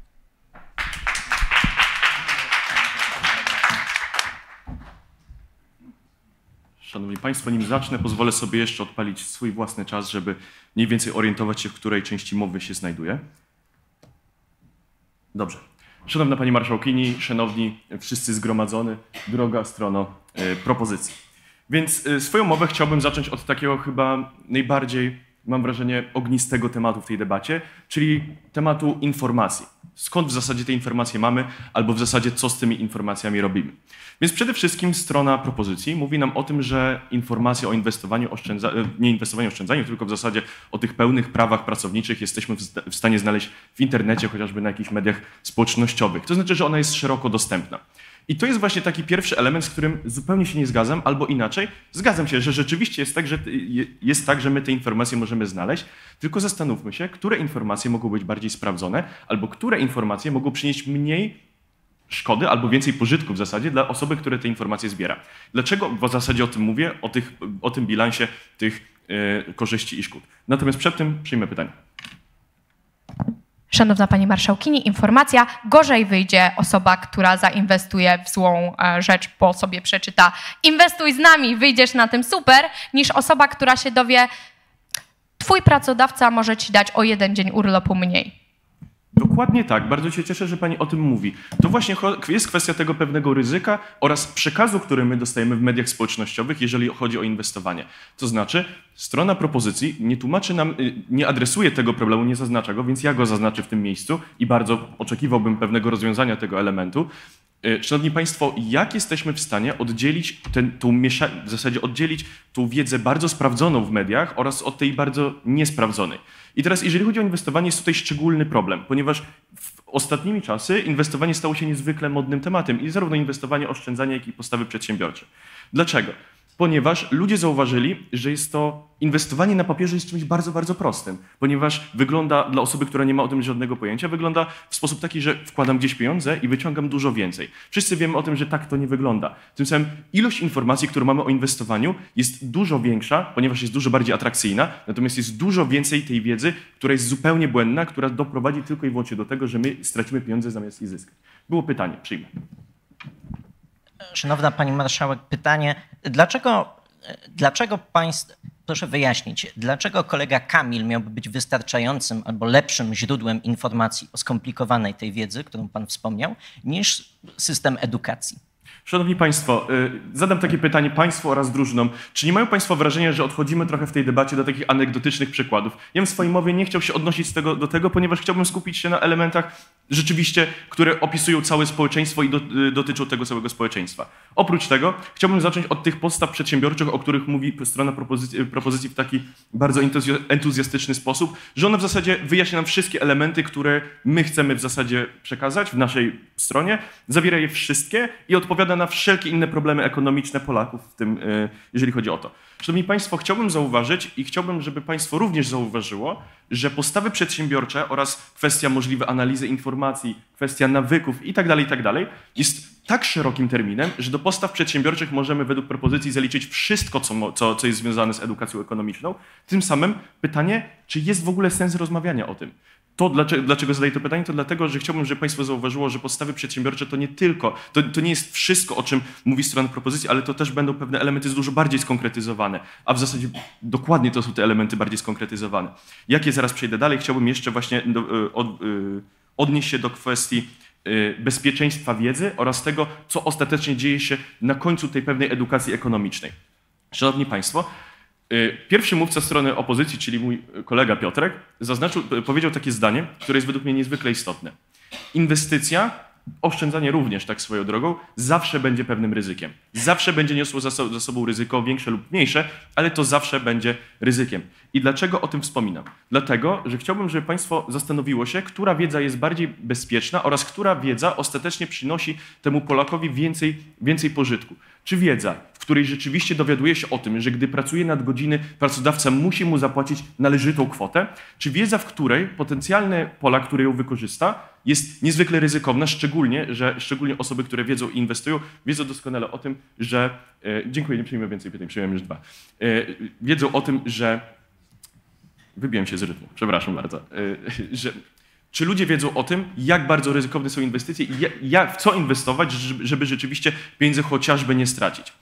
Szanowni Państwo, nim zacznę, pozwolę sobie jeszcze odpalić swój własny czas, żeby mniej więcej orientować się, w której części mowy się znajduję. Dobrze. Szanowna Pani Marszałkini, szanowni wszyscy zgromadzony, droga strono y, propozycji. Więc y, swoją mowę chciałbym zacząć od takiego chyba najbardziej, mam wrażenie, ognistego tematu w tej debacie, czyli tematu informacji skąd w zasadzie te informacje mamy, albo w zasadzie co z tymi informacjami robimy. Więc przede wszystkim strona propozycji mówi nam o tym, że informacje o inwestowaniu, oszczędza, e, nie inwestowaniu, oszczędzaniu, tylko w zasadzie o tych pełnych prawach pracowniczych jesteśmy w stanie znaleźć w internecie, chociażby na jakichś mediach społecznościowych. To znaczy, że ona jest szeroko dostępna. I to jest właśnie taki pierwszy element, z którym zupełnie się nie zgadzam, albo inaczej, zgadzam się, że rzeczywiście jest tak, że, jest tak, że my te informacje możemy znaleźć, tylko zastanówmy się, które informacje mogą być bardziej sprawdzone, albo które informacje mogą przynieść mniej szkody albo więcej pożytku w zasadzie dla osoby, które te informacje zbiera. Dlaczego w zasadzie o tym mówię, o, tych, o tym bilansie tych yy, korzyści i szkód? Natomiast przed tym przyjmę pytanie. Szanowna Pani Marszałkini, informacja, gorzej wyjdzie osoba, która zainwestuje w złą e, rzecz, bo sobie przeczyta inwestuj z nami, wyjdziesz na tym super, niż osoba, która się dowie, twój pracodawca może ci dać o jeden dzień urlopu mniej. Dokładnie tak. Bardzo się cieszę, że Pani o tym mówi. To właśnie jest kwestia tego pewnego ryzyka oraz przekazu, który my dostajemy w mediach społecznościowych, jeżeli chodzi o inwestowanie. To znaczy, strona propozycji nie tłumaczy nam, y, nie adresuje tego problemu, nie zaznacza go, więc ja go zaznaczę w tym miejscu i bardzo oczekiwałbym pewnego rozwiązania tego elementu. Y, szanowni Państwo, jak jesteśmy w stanie oddzielić ten, tą w zasadzie oddzielić tą wiedzę bardzo sprawdzoną w mediach oraz od tej bardzo niesprawdzonej? I teraz, jeżeli chodzi o inwestowanie, jest tutaj szczególny problem, ponieważ w ostatnimi czasy inwestowanie stało się niezwykle modnym tematem i zarówno inwestowanie, oszczędzanie, jak i postawy przedsiębiorcze. Dlaczego? Ponieważ ludzie zauważyli, że jest to inwestowanie na papierze jest czymś bardzo, bardzo prostym, ponieważ wygląda dla osoby, która nie ma o tym żadnego pojęcia, wygląda w sposób taki, że wkładam gdzieś pieniądze i wyciągam dużo więcej. Wszyscy wiemy o tym, że tak to nie wygląda. Tym samym ilość informacji, którą mamy o inwestowaniu jest dużo większa, ponieważ jest dużo bardziej atrakcyjna, natomiast jest dużo więcej tej wiedzy, która jest zupełnie błędna, która doprowadzi tylko i wyłącznie do tego, że my stracimy pieniądze zamiast je zyskać. Było pytanie, przyjmę. Szanowna Pani Marszałek, pytanie, dlaczego, dlaczego Państwo, proszę wyjaśnić, dlaczego kolega Kamil miałby być wystarczającym albo lepszym źródłem informacji o skomplikowanej tej wiedzy, którą Pan wspomniał, niż system edukacji? Szanowni Państwo, y, zadam takie pytanie Państwu oraz drużynom. Czy nie mają Państwo wrażenia, że odchodzimy trochę w tej debacie do takich anegdotycznych przykładów? Ja w swojej mowie nie chciał się odnosić tego, do tego, ponieważ chciałbym skupić się na elementach rzeczywiście, które opisują całe społeczeństwo i do, y, dotyczą tego całego społeczeństwa. Oprócz tego chciałbym zacząć od tych podstaw przedsiębiorczych, o których mówi strona propozycji, propozycji w taki bardzo entuzjastyczny sposób, że ona w zasadzie wyjaśnia nam wszystkie elementy, które my chcemy w zasadzie przekazać w naszej stronie, zawiera je wszystkie i odpowiada na wszelkie inne problemy ekonomiczne Polaków, w tym y, jeżeli chodzi o to. Szanowni Państwo, chciałbym zauważyć i chciałbym, żeby Państwo również zauważyło, że postawy przedsiębiorcze oraz kwestia możliwej analizy informacji, kwestia nawyków itd., tak itd. Tak jest tak szerokim terminem, że do postaw przedsiębiorczych możemy według propozycji zaliczyć wszystko, co, co, co jest związane z edukacją ekonomiczną. Tym samym pytanie, czy jest w ogóle sens rozmawiania o tym? To, dlaczego, dlaczego zadaję to pytanie, to dlatego, że chciałbym, żeby Państwo zauważyło, że podstawy przedsiębiorcze to nie tylko, to, to nie jest wszystko, o czym mówi strona propozycji, ale to też będą pewne elementy dużo bardziej skonkretyzowane, a w zasadzie dokładnie to są te elementy bardziej skonkretyzowane. Jakie zaraz przejdę dalej, chciałbym jeszcze właśnie do, e, od, e, odnieść się do kwestii e, bezpieczeństwa wiedzy oraz tego, co ostatecznie dzieje się na końcu tej pewnej edukacji ekonomicznej. Szanowni Państwo, pierwszy mówca strony opozycji, czyli mój kolega Piotrek, zaznaczył, powiedział takie zdanie, które jest według mnie niezwykle istotne. Inwestycja, oszczędzanie również tak swoją drogą, zawsze będzie pewnym ryzykiem. Zawsze będzie niosło za, za sobą ryzyko większe lub mniejsze, ale to zawsze będzie ryzykiem. I dlaczego o tym wspominam? Dlatego, że chciałbym, żeby Państwo zastanowiło się, która wiedza jest bardziej bezpieczna oraz która wiedza ostatecznie przynosi temu Polakowi więcej, więcej pożytku. Czy wiedza, której rzeczywiście dowiaduje się o tym, że gdy pracuje nad godziny, pracodawca musi mu zapłacić należytą kwotę, czy wiedza, w której potencjalny Polak, który ją wykorzysta, jest niezwykle ryzykowna, szczególnie, że szczególnie osoby, które wiedzą i inwestują, wiedzą doskonale o tym, że. E, dziękuję, nie przyjmę więcej pytań, przyjąłem już dwa. E, wiedzą o tym, że. Wybiłem się z rytmu, przepraszam bardzo. E, że czy ludzie wiedzą o tym, jak bardzo ryzykowne są inwestycje i jak, w co inwestować, żeby rzeczywiście pieniędzy chociażby nie stracić?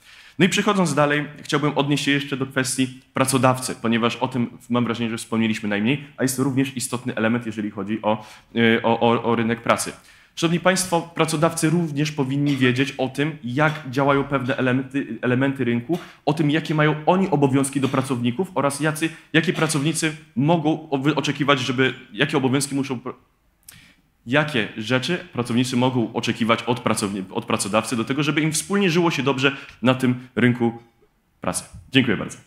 No i przechodząc dalej, chciałbym odnieść się jeszcze do kwestii pracodawcy, ponieważ o tym mam wrażenie, że wspomnieliśmy najmniej, a jest to również istotny element, jeżeli chodzi o, y, o, o, o rynek pracy. Szanowni Państwo, pracodawcy również powinni wiedzieć o tym, jak działają pewne elementy, elementy rynku, o tym, jakie mają oni obowiązki do pracowników oraz jacy, jakie pracownicy mogą oczekiwać, żeby, jakie obowiązki muszą jakie rzeczy pracownicy mogą oczekiwać od, od pracodawcy do tego, żeby im wspólnie żyło się dobrze na tym rynku pracy. Dziękuję bardzo.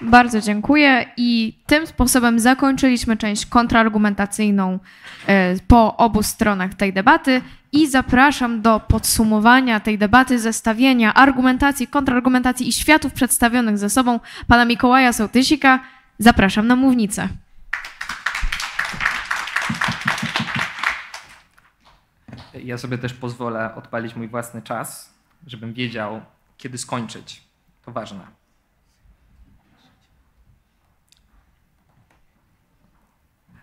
Bardzo dziękuję i tym sposobem zakończyliśmy część kontrargumentacyjną e, po obu stronach tej debaty i zapraszam do podsumowania tej debaty, zestawienia argumentacji, kontrargumentacji i światów przedstawionych ze sobą pana Mikołaja Sołtysika. Zapraszam na mównicę. Ja sobie też pozwolę odpalić mój własny czas, żebym wiedział, kiedy skończyć. To ważne.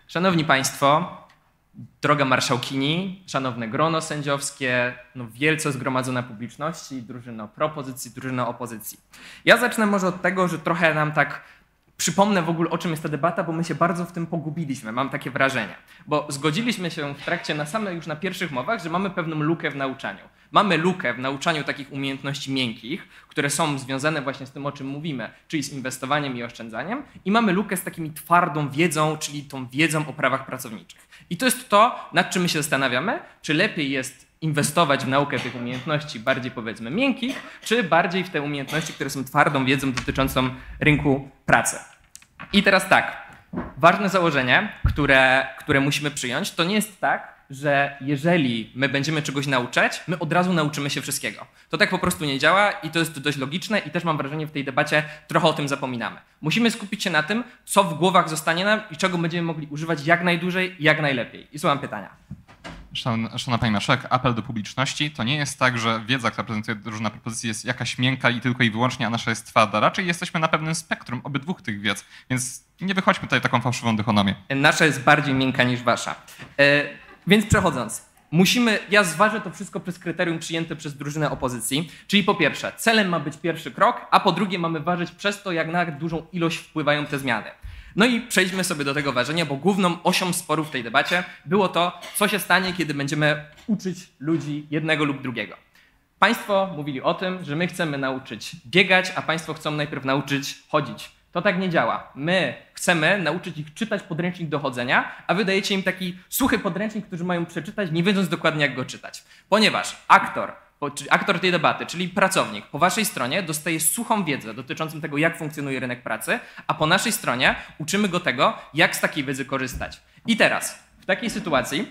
Szanowni Państwo, droga marszałkini, szanowne grono sędziowskie, no wielce zgromadzona publiczności, drużyna propozycji, drużyna opozycji. Ja zacznę może od tego, że trochę nam tak przypomnę w ogóle, o czym jest ta debata, bo my się bardzo w tym pogubiliśmy, mam takie wrażenie. Bo zgodziliśmy się w trakcie, na same już na pierwszych mowach, że mamy pewną lukę w nauczaniu. Mamy lukę w nauczaniu takich umiejętności miękkich, które są związane właśnie z tym, o czym mówimy, czyli z inwestowaniem i oszczędzaniem, i mamy lukę z takimi twardą wiedzą, czyli tą wiedzą o prawach pracowniczych. I to jest to, nad czym my się zastanawiamy, czy lepiej jest inwestować w naukę tych umiejętności bardziej powiedzmy miękkich, czy bardziej w te umiejętności, które są twardą wiedzą dotyczącą rynku pracy. I teraz tak, ważne założenie, które, które musimy przyjąć, to nie jest tak, że jeżeli my będziemy czegoś nauczać, my od razu nauczymy się wszystkiego. To tak po prostu nie działa i to jest dość logiczne i też mam wrażenie w tej debacie trochę o tym zapominamy. Musimy skupić się na tym, co w głowach zostanie nam i czego będziemy mogli używać jak najdłużej jak najlepiej. I słucham pytania. Szanowna, szanowna Pani Marszałek, apel do publiczności. To nie jest tak, że wiedza, która prezentuje różne propozycje jest jakaś miękka i tylko i wyłącznie, a nasza jest twarda. Raczej jesteśmy na pewnym spektrum obydwu tych wiedz, więc nie wychodźmy tutaj taką fałszywą dychonomię. Nasza jest bardziej miękka niż wasza. E, więc przechodząc. Musimy, ja zważę to wszystko przez kryterium przyjęte przez drużynę opozycji, czyli po pierwsze, celem ma być pierwszy krok, a po drugie mamy ważyć przez to, jak na dużą ilość wpływają te zmiany. No i przejdźmy sobie do tego ważenia, bo główną osią sporu w tej debacie było to, co się stanie, kiedy będziemy uczyć ludzi jednego lub drugiego. Państwo mówili o tym, że my chcemy nauczyć biegać, a Państwo chcą najpierw nauczyć chodzić. To tak nie działa. My chcemy nauczyć ich czytać podręcznik do chodzenia, a wy dajecie im taki suchy podręcznik, który mają przeczytać, nie wiedząc dokładnie, jak go czytać. Ponieważ aktor, aktor tej debaty, czyli pracownik, po waszej stronie dostaje suchą wiedzę dotyczącą tego, jak funkcjonuje rynek pracy, a po naszej stronie uczymy go tego, jak z takiej wiedzy korzystać. I teraz, w takiej sytuacji,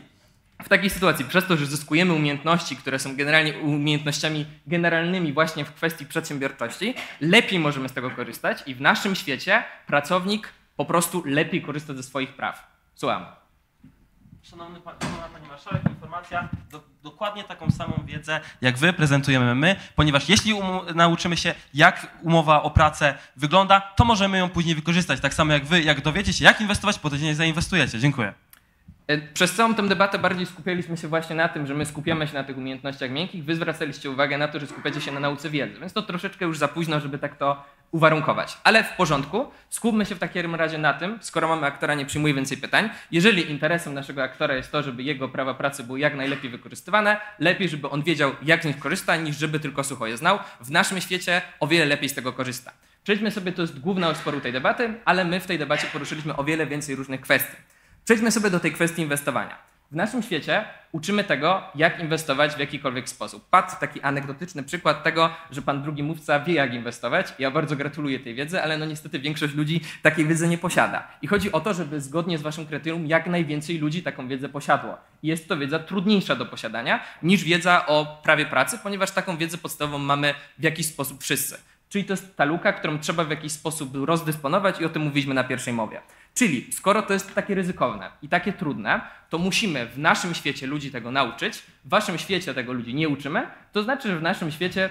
w takiej sytuacji, przez to, że zyskujemy umiejętności, które są generalnie umiejętnościami generalnymi właśnie w kwestii przedsiębiorczości, lepiej możemy z tego korzystać i w naszym świecie pracownik po prostu lepiej korzysta ze swoich praw. Słucham. Szanowny pa, Pani Marszałek, informacja, do, dokładnie taką samą wiedzę jak Wy prezentujemy my, ponieważ jeśli nauczymy się, jak umowa o pracę wygląda, to możemy ją później wykorzystać. Tak samo jak Wy, jak dowiecie się, jak inwestować, po nie zainwestujecie. Dziękuję. E, przez całą tę debatę bardziej skupialiśmy się właśnie na tym, że my skupiamy się na tych umiejętnościach miękkich, wy zwracaliście uwagę na to, że skupiacie się na nauce wiedzy, więc to troszeczkę już za późno, żeby tak to uwarunkować. Ale w porządku, skupmy się w takim razie na tym, skoro mamy aktora, nie przyjmuje więcej pytań, jeżeli interesem naszego aktora jest to, żeby jego prawa pracy były jak najlepiej wykorzystywane, lepiej, żeby on wiedział, jak z nich korzysta, niż żeby tylko sucho je znał. W naszym świecie o wiele lepiej z tego korzysta. Przejdźmy sobie, to jest główna sporu tej debaty, ale my w tej debacie poruszyliśmy o wiele więcej różnych kwestii. Przejdźmy sobie do tej kwestii inwestowania. W naszym świecie uczymy tego, jak inwestować w jakikolwiek sposób. Padł taki anegdotyczny przykład tego, że pan drugi mówca wie, jak inwestować. Ja bardzo gratuluję tej wiedzy, ale no niestety większość ludzi takiej wiedzy nie posiada. I chodzi o to, żeby zgodnie z waszym kryterium jak najwięcej ludzi taką wiedzę posiadło. Jest to wiedza trudniejsza do posiadania niż wiedza o prawie pracy, ponieważ taką wiedzę podstawową mamy w jakiś sposób wszyscy. Czyli to jest ta luka, którą trzeba w jakiś sposób rozdysponować i o tym mówiliśmy na pierwszej mowie. Czyli skoro to jest takie ryzykowne i takie trudne, to musimy w naszym świecie ludzi tego nauczyć, w waszym świecie tego ludzi nie uczymy, to znaczy, że w naszym świecie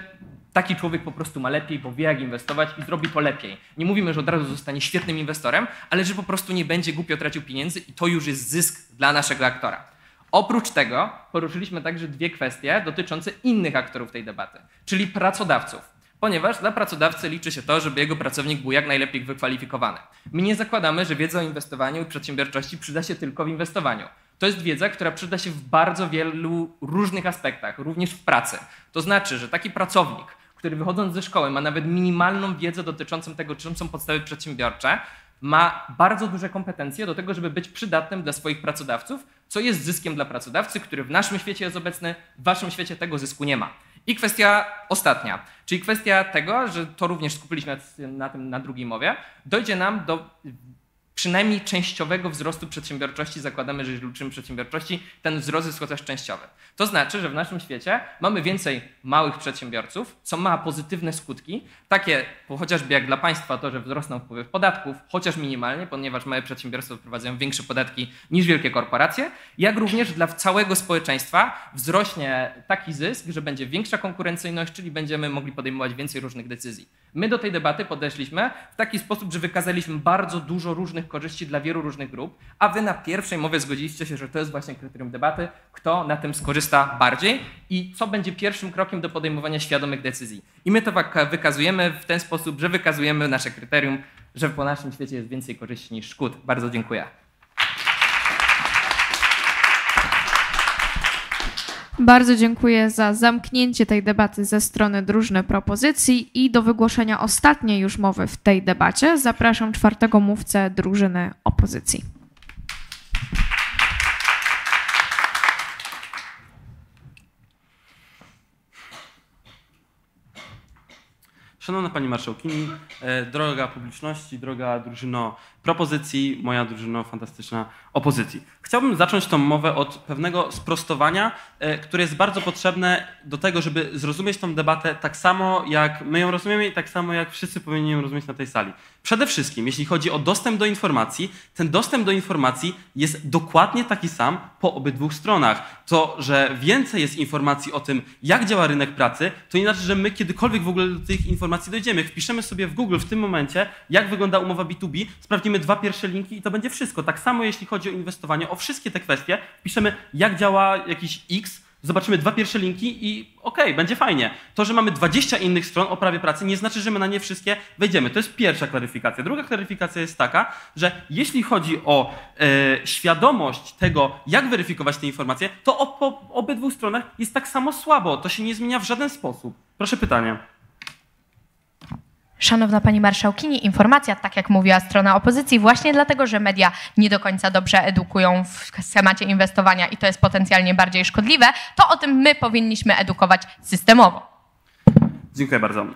taki człowiek po prostu ma lepiej, bo wie jak inwestować i zrobi to lepiej. Nie mówimy, że od razu zostanie świetnym inwestorem, ale że po prostu nie będzie głupio tracił pieniędzy i to już jest zysk dla naszego aktora. Oprócz tego poruszyliśmy także dwie kwestie dotyczące innych aktorów tej debaty, czyli pracodawców ponieważ dla pracodawcy liczy się to, żeby jego pracownik był jak najlepiej wykwalifikowany. My nie zakładamy, że wiedza o inwestowaniu i przedsiębiorczości przyda się tylko w inwestowaniu. To jest wiedza, która przyda się w bardzo wielu różnych aspektach, również w pracy. To znaczy, że taki pracownik, który wychodząc ze szkoły ma nawet minimalną wiedzę dotyczącą tego, czym są podstawy przedsiębiorcze, ma bardzo duże kompetencje do tego, żeby być przydatnym dla swoich pracodawców, co jest zyskiem dla pracodawcy, który w naszym świecie jest obecny, w waszym świecie tego zysku nie ma. I kwestia ostatnia, czyli kwestia tego, że to również skupiliśmy na tym na drugiej mowie, dojdzie nam do przynajmniej częściowego wzrostu przedsiębiorczości, zakładamy, że liczymy przedsiębiorczości, ten wzrost jest chociaż częściowy. To znaczy, że w naszym świecie mamy więcej małych przedsiębiorców, co ma pozytywne skutki, takie chociażby jak dla państwa to, że wzrosną wpływy podatków, chociaż minimalnie, ponieważ małe przedsiębiorstwa wprowadzają większe podatki niż wielkie korporacje, jak również dla całego społeczeństwa wzrośnie taki zysk, że będzie większa konkurencyjność, czyli będziemy mogli podejmować więcej różnych decyzji. My do tej debaty podeszliśmy w taki sposób, że wykazaliśmy bardzo dużo różnych korzyści dla wielu różnych grup, a wy na pierwszej mowie zgodziliście się, że to jest właśnie kryterium debaty, kto na tym skorzysta bardziej i co będzie pierwszym krokiem do podejmowania świadomych decyzji. I my to wykazujemy w ten sposób, że wykazujemy nasze kryterium, że po naszym świecie jest więcej korzyści niż szkód. Bardzo dziękuję. Bardzo dziękuję za zamknięcie tej debaty ze strony drużyny propozycji i do wygłoszenia ostatniej już mowy w tej debacie zapraszam czwartego mówcę drużyny opozycji. Szanowna Pani Marszałkini, e, droga publiczności, droga drużyno propozycji, moja drużyno fantastyczna opozycji. Chciałbym zacząć tą mowę od pewnego sprostowania, e, które jest bardzo potrzebne do tego, żeby zrozumieć tą debatę tak samo, jak my ją rozumiemy i tak samo, jak wszyscy powinni ją rozumieć na tej sali. Przede wszystkim, jeśli chodzi o dostęp do informacji, ten dostęp do informacji jest dokładnie taki sam po obydwu stronach. To, że więcej jest informacji o tym, jak działa rynek pracy, to nie znaczy, że my kiedykolwiek w ogóle do tych informacji dojdziemy. Wpiszemy sobie w Google w tym momencie, jak wygląda umowa B2B, sprawdzimy dwa pierwsze linki i to będzie wszystko. Tak samo jeśli chodzi o inwestowanie, o wszystkie te kwestie, wpiszemy, jak działa jakiś X, zobaczymy dwa pierwsze linki i okej, okay, będzie fajnie. To, że mamy 20 innych stron o prawie pracy, nie znaczy, że my na nie wszystkie wejdziemy. To jest pierwsza klaryfikacja. Druga klaryfikacja jest taka, że jeśli chodzi o e, świadomość tego, jak weryfikować te informacje, to o, po obydwu stronach jest tak samo słabo. To się nie zmienia w żaden sposób. Proszę pytanie. Szanowna Pani Marszałkini, informacja, tak jak mówiła strona opozycji, właśnie dlatego, że media nie do końca dobrze edukują w temacie inwestowania i to jest potencjalnie bardziej szkodliwe, to o tym my powinniśmy edukować systemowo. Dziękuję bardzo.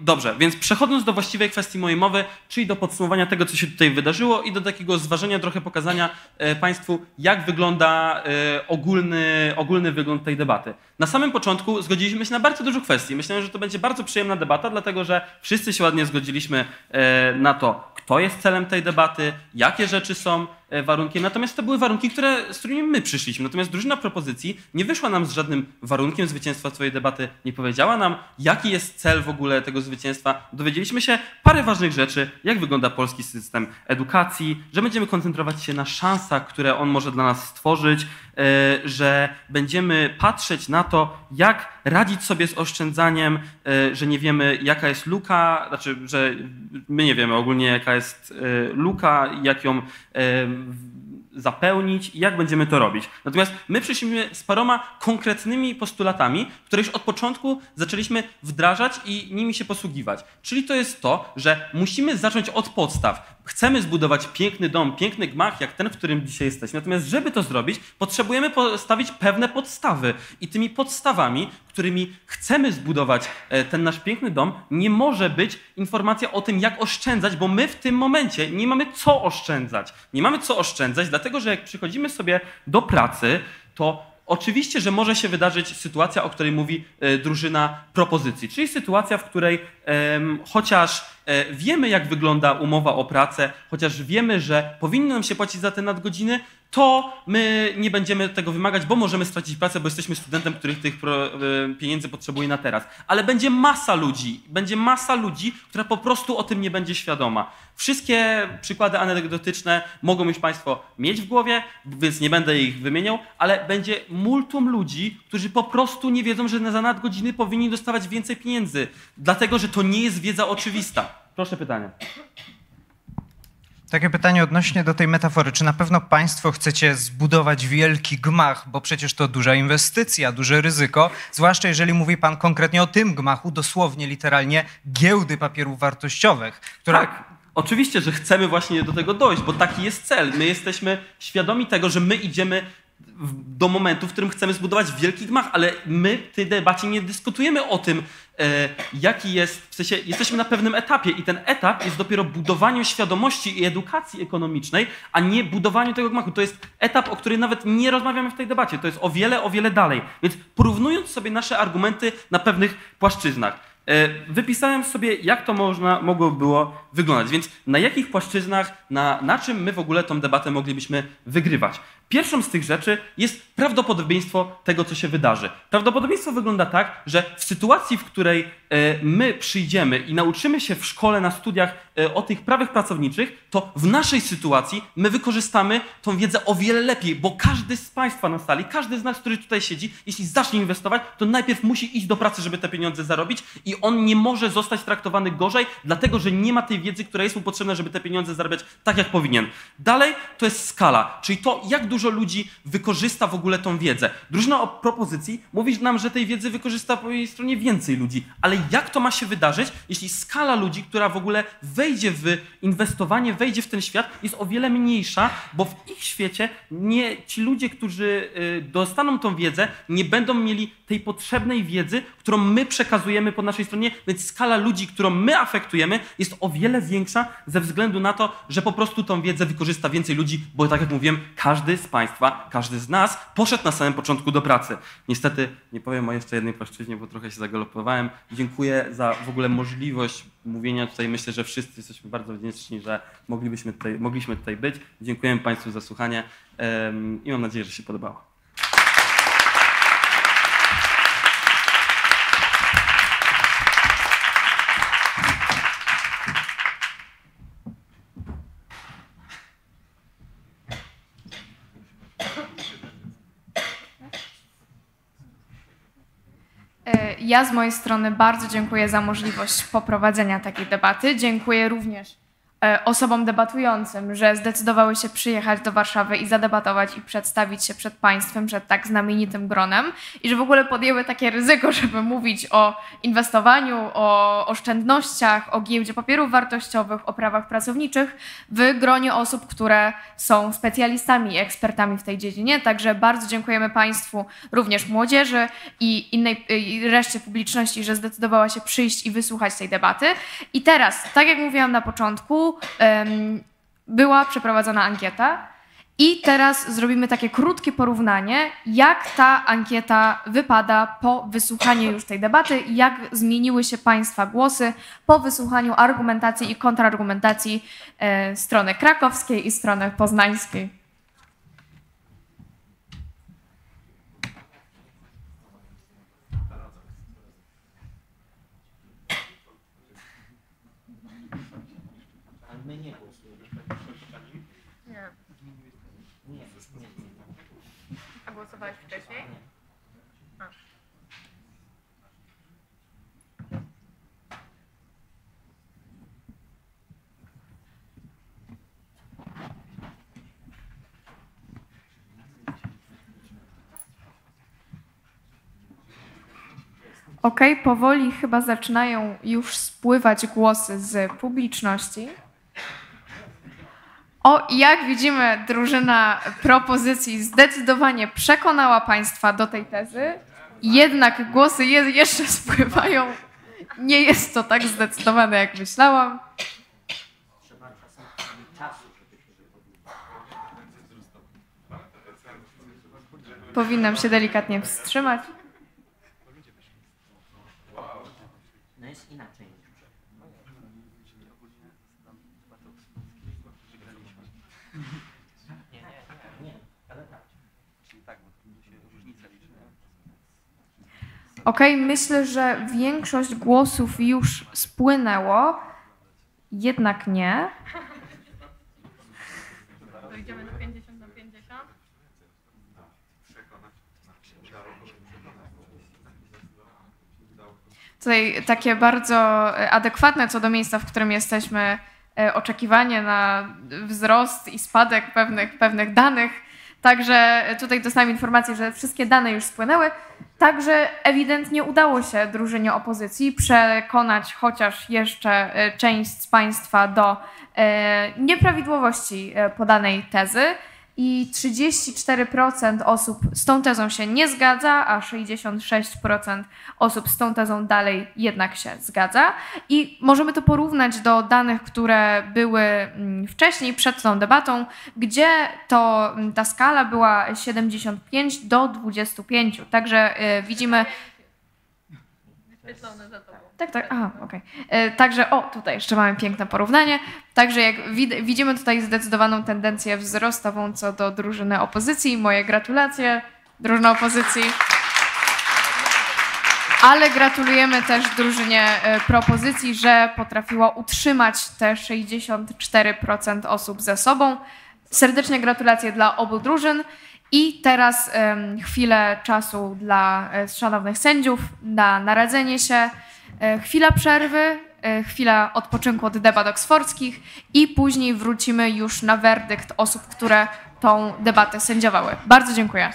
Dobrze, więc przechodząc do właściwej kwestii mojej mowy, czyli do podsumowania tego, co się tutaj wydarzyło i do takiego zważenia, trochę pokazania e, Państwu, jak wygląda e, ogólny, ogólny wygląd tej debaty. Na samym początku zgodziliśmy się na bardzo dużo kwestii. Myślałem, że to będzie bardzo przyjemna debata, dlatego że wszyscy się ładnie zgodziliśmy e, na to, kto jest celem tej debaty, jakie rzeczy są warunkiem. Natomiast to były warunki, które, z którymi my przyszliśmy. Natomiast drużyna propozycji nie wyszła nam z żadnym warunkiem zwycięstwa swojej debaty, nie powiedziała nam, jaki jest cel w ogóle tego zwycięstwa. Dowiedzieliśmy się parę ważnych rzeczy, jak wygląda polski system edukacji, że będziemy koncentrować się na szansach, które on może dla nas stworzyć, e, że będziemy patrzeć na to, jak radzić sobie z oszczędzaniem, e, że nie wiemy, jaka jest luka, znaczy, że my nie wiemy ogólnie, jaka jest e, luka, jak ją e, zapełnić i jak będziemy to robić. Natomiast my przyszliśmy z paroma konkretnymi postulatami, które już od początku zaczęliśmy wdrażać i nimi się posługiwać. Czyli to jest to, że musimy zacząć od podstaw. Chcemy zbudować piękny dom, piękny gmach, jak ten, w którym dzisiaj jesteśmy. Natomiast, żeby to zrobić, potrzebujemy postawić pewne podstawy. I tymi podstawami, którymi chcemy zbudować e, ten nasz piękny dom, nie może być informacja o tym, jak oszczędzać, bo my w tym momencie nie mamy co oszczędzać. Nie mamy co oszczędzać, dlatego że jak przychodzimy sobie do pracy, to Oczywiście, że może się wydarzyć sytuacja, o której mówi e, drużyna propozycji, czyli sytuacja, w której chociaż e, wiemy, jak wygląda umowa o pracę, chociaż wiemy, że powinno nam się płacić za te nadgodziny, to my nie będziemy tego wymagać, bo możemy stracić pracę, bo jesteśmy studentem, których tych e, pieniędzy potrzebuje na teraz. Ale będzie masa ludzi, będzie masa ludzi, która po prostu o tym nie będzie świadoma. Wszystkie przykłady anegdotyczne mogą już Państwo mieć w głowie, więc nie będę ich wymieniał, ale będzie multum ludzi, którzy po prostu nie wiedzą, że za nadgodziny powinni dostawać więcej pieniędzy, dlatego że to nie jest wiedza oczywista. Proszę pytanie. Takie pytanie odnośnie do tej metafory. Czy na pewno Państwo chcecie zbudować wielki gmach, bo przecież to duża inwestycja, duże ryzyko, zwłaszcza jeżeli mówi Pan konkretnie o tym gmachu, dosłownie, literalnie giełdy papierów wartościowych, która... Tak. Oczywiście, że chcemy właśnie do tego dojść, bo taki jest cel. My jesteśmy świadomi tego, że my idziemy do momentu, w którym chcemy zbudować wielki gmach, ale my w tej debacie nie dyskutujemy o tym, jaki jest, w sensie jesteśmy na pewnym etapie i ten etap jest dopiero budowaniem świadomości i edukacji ekonomicznej, a nie budowaniu tego gmachu. To jest etap, o którym nawet nie rozmawiamy w tej debacie. To jest o wiele, o wiele dalej. Więc porównując sobie nasze argumenty na pewnych płaszczyznach, E, wypisałem sobie, jak to można, mogło było wyglądać. Więc na jakich płaszczyznach, na, na czym my w ogóle tą debatę moglibyśmy wygrywać. Pierwszą z tych rzeczy jest prawdopodobieństwo tego, co się wydarzy. Prawdopodobieństwo wygląda tak, że w sytuacji, w której e, my przyjdziemy i nauczymy się w szkole, na studiach e, o tych prawach pracowniczych, to w naszej sytuacji my wykorzystamy tą wiedzę o wiele lepiej, bo każdy z Państwa na sali, każdy z nas, który tutaj siedzi, jeśli zacznie inwestować, to najpierw musi iść do pracy, żeby te pieniądze zarobić i on nie może zostać traktowany gorzej, dlatego że nie ma tej wiedzy, która jest mu potrzebna, żeby te pieniądze zarabiać tak, jak powinien. Dalej to jest skala, czyli to, jak dużo ludzi wykorzysta w ogóle tą wiedzę. Drużyna o propozycji mówi nam, że tej wiedzy wykorzysta po jej stronie więcej ludzi, ale jak to ma się wydarzyć, jeśli skala ludzi, która w ogóle wejdzie w inwestowanie, wejdzie w ten świat, jest o wiele mniejsza, bo w ich świecie nie, ci ludzie, którzy y, dostaną tą wiedzę, nie będą mieli tej potrzebnej wiedzy, którą my przekazujemy po naszej stronie, więc skala ludzi, którą my afektujemy, jest o wiele większa ze względu na to, że po prostu tą wiedzę wykorzysta więcej ludzi, bo tak jak mówiłem, każdy z Państwa, każdy z nas poszedł na samym początku do pracy. Niestety nie powiem o jeszcze jednej płaszczyźnie, bo trochę się zagalopowałem. Dziękuję za w ogóle możliwość mówienia tutaj. Myślę, że wszyscy jesteśmy bardzo wdzięczni, że moglibyśmy tutaj, mogliśmy tutaj być. Dziękuję Państwu za słuchanie i mam nadzieję, że się podobało. Ja z mojej strony bardzo dziękuję za możliwość poprowadzenia takiej debaty. Dziękuję również e, osobom debatującym, że zdecydowały się przyjechać do Warszawy i zadebatować i przedstawić się przed państwem, przed tak znamienitym gronem i że w ogóle podjęły takie ryzyko, żeby mówić o inwestowaniu, o oszczędnościach, o giełdzie papierów wartościowych, o prawach pracowniczych w gronie osób, które są specjalistami i ekspertami w tej dziedzinie. Także bardzo dziękujemy Państwu, również młodzieży i innej i reszcie publiczności, że zdecydowała się przyjść i wysłuchać tej debaty. I teraz, tak jak mówiłam na początku, em, była przeprowadzona ankieta. I teraz zrobimy takie krótkie porównanie, jak ta ankieta wypada po wysłuchaniu już tej debaty, jak zmieniły się Państwa głosy po wysłuchaniu argumentacji i kontrargumentacji e, strony krakowskiej i strony poznańskiej. Ale my nie głosujemy. Nie. Nie, nie. A głosowałeś wcześniej? A. Okej, powoli chyba zaczynają już spływać głosy z publiczności. O, jak widzimy, drużyna propozycji zdecydowanie przekonała Państwa do tej tezy. Jednak głosy je, jeszcze spływają. Nie jest to tak zdecydowane, jak myślałam. Powinnam się delikatnie wstrzymać. No jest inaczej niż przed. Nie, nie, nie, ale tak. Okej, myślę, że większość głosów już spłynęło. Jednak nie. Dojdziemy do 50 na 50? Tutaj takie bardzo e, adekwatne co do miejsca, w którym jesteśmy, e, oczekiwanie na wzrost i spadek pewnych, pewnych danych. Także tutaj dostałem informację, że wszystkie dane już spłynęły. Także ewidentnie udało się drużynie opozycji przekonać chociaż jeszcze e, część z Państwa do e, nieprawidłowości e, podanej tezy. I 34% osób z tą tezą się nie zgadza, a 66% osób z tą tezą dalej jednak się zgadza. I możemy to porównać do danych, które były mm, wcześniej, przed tą debatą, gdzie to mm, ta skala była 75 do 25. Także y, widzimy. Za tobą. Tak, tak, aha, okej. E, Także, o, tutaj jeszcze mamy piękne porównanie. Także jak wid- widzimy tutaj zdecydowaną tendencję wzrostową co do drużyny opozycji. Moje gratulacje, drużyna opozycji. Ale gratulujemy też drużynie e, propozycji, że potrafiła utrzymać te 64% osób ze sobą. Serdecznie gratulacje dla obu drużyn. I teraz chwilę czasu dla e, szanownych sędziów na naradzenie się, e, chwila przerwy, e, chwila odpoczynku od debat oksfordzkich i później wrócimy już na werdykt osób, które tą debatę sędziowały. Bardzo dziękuję.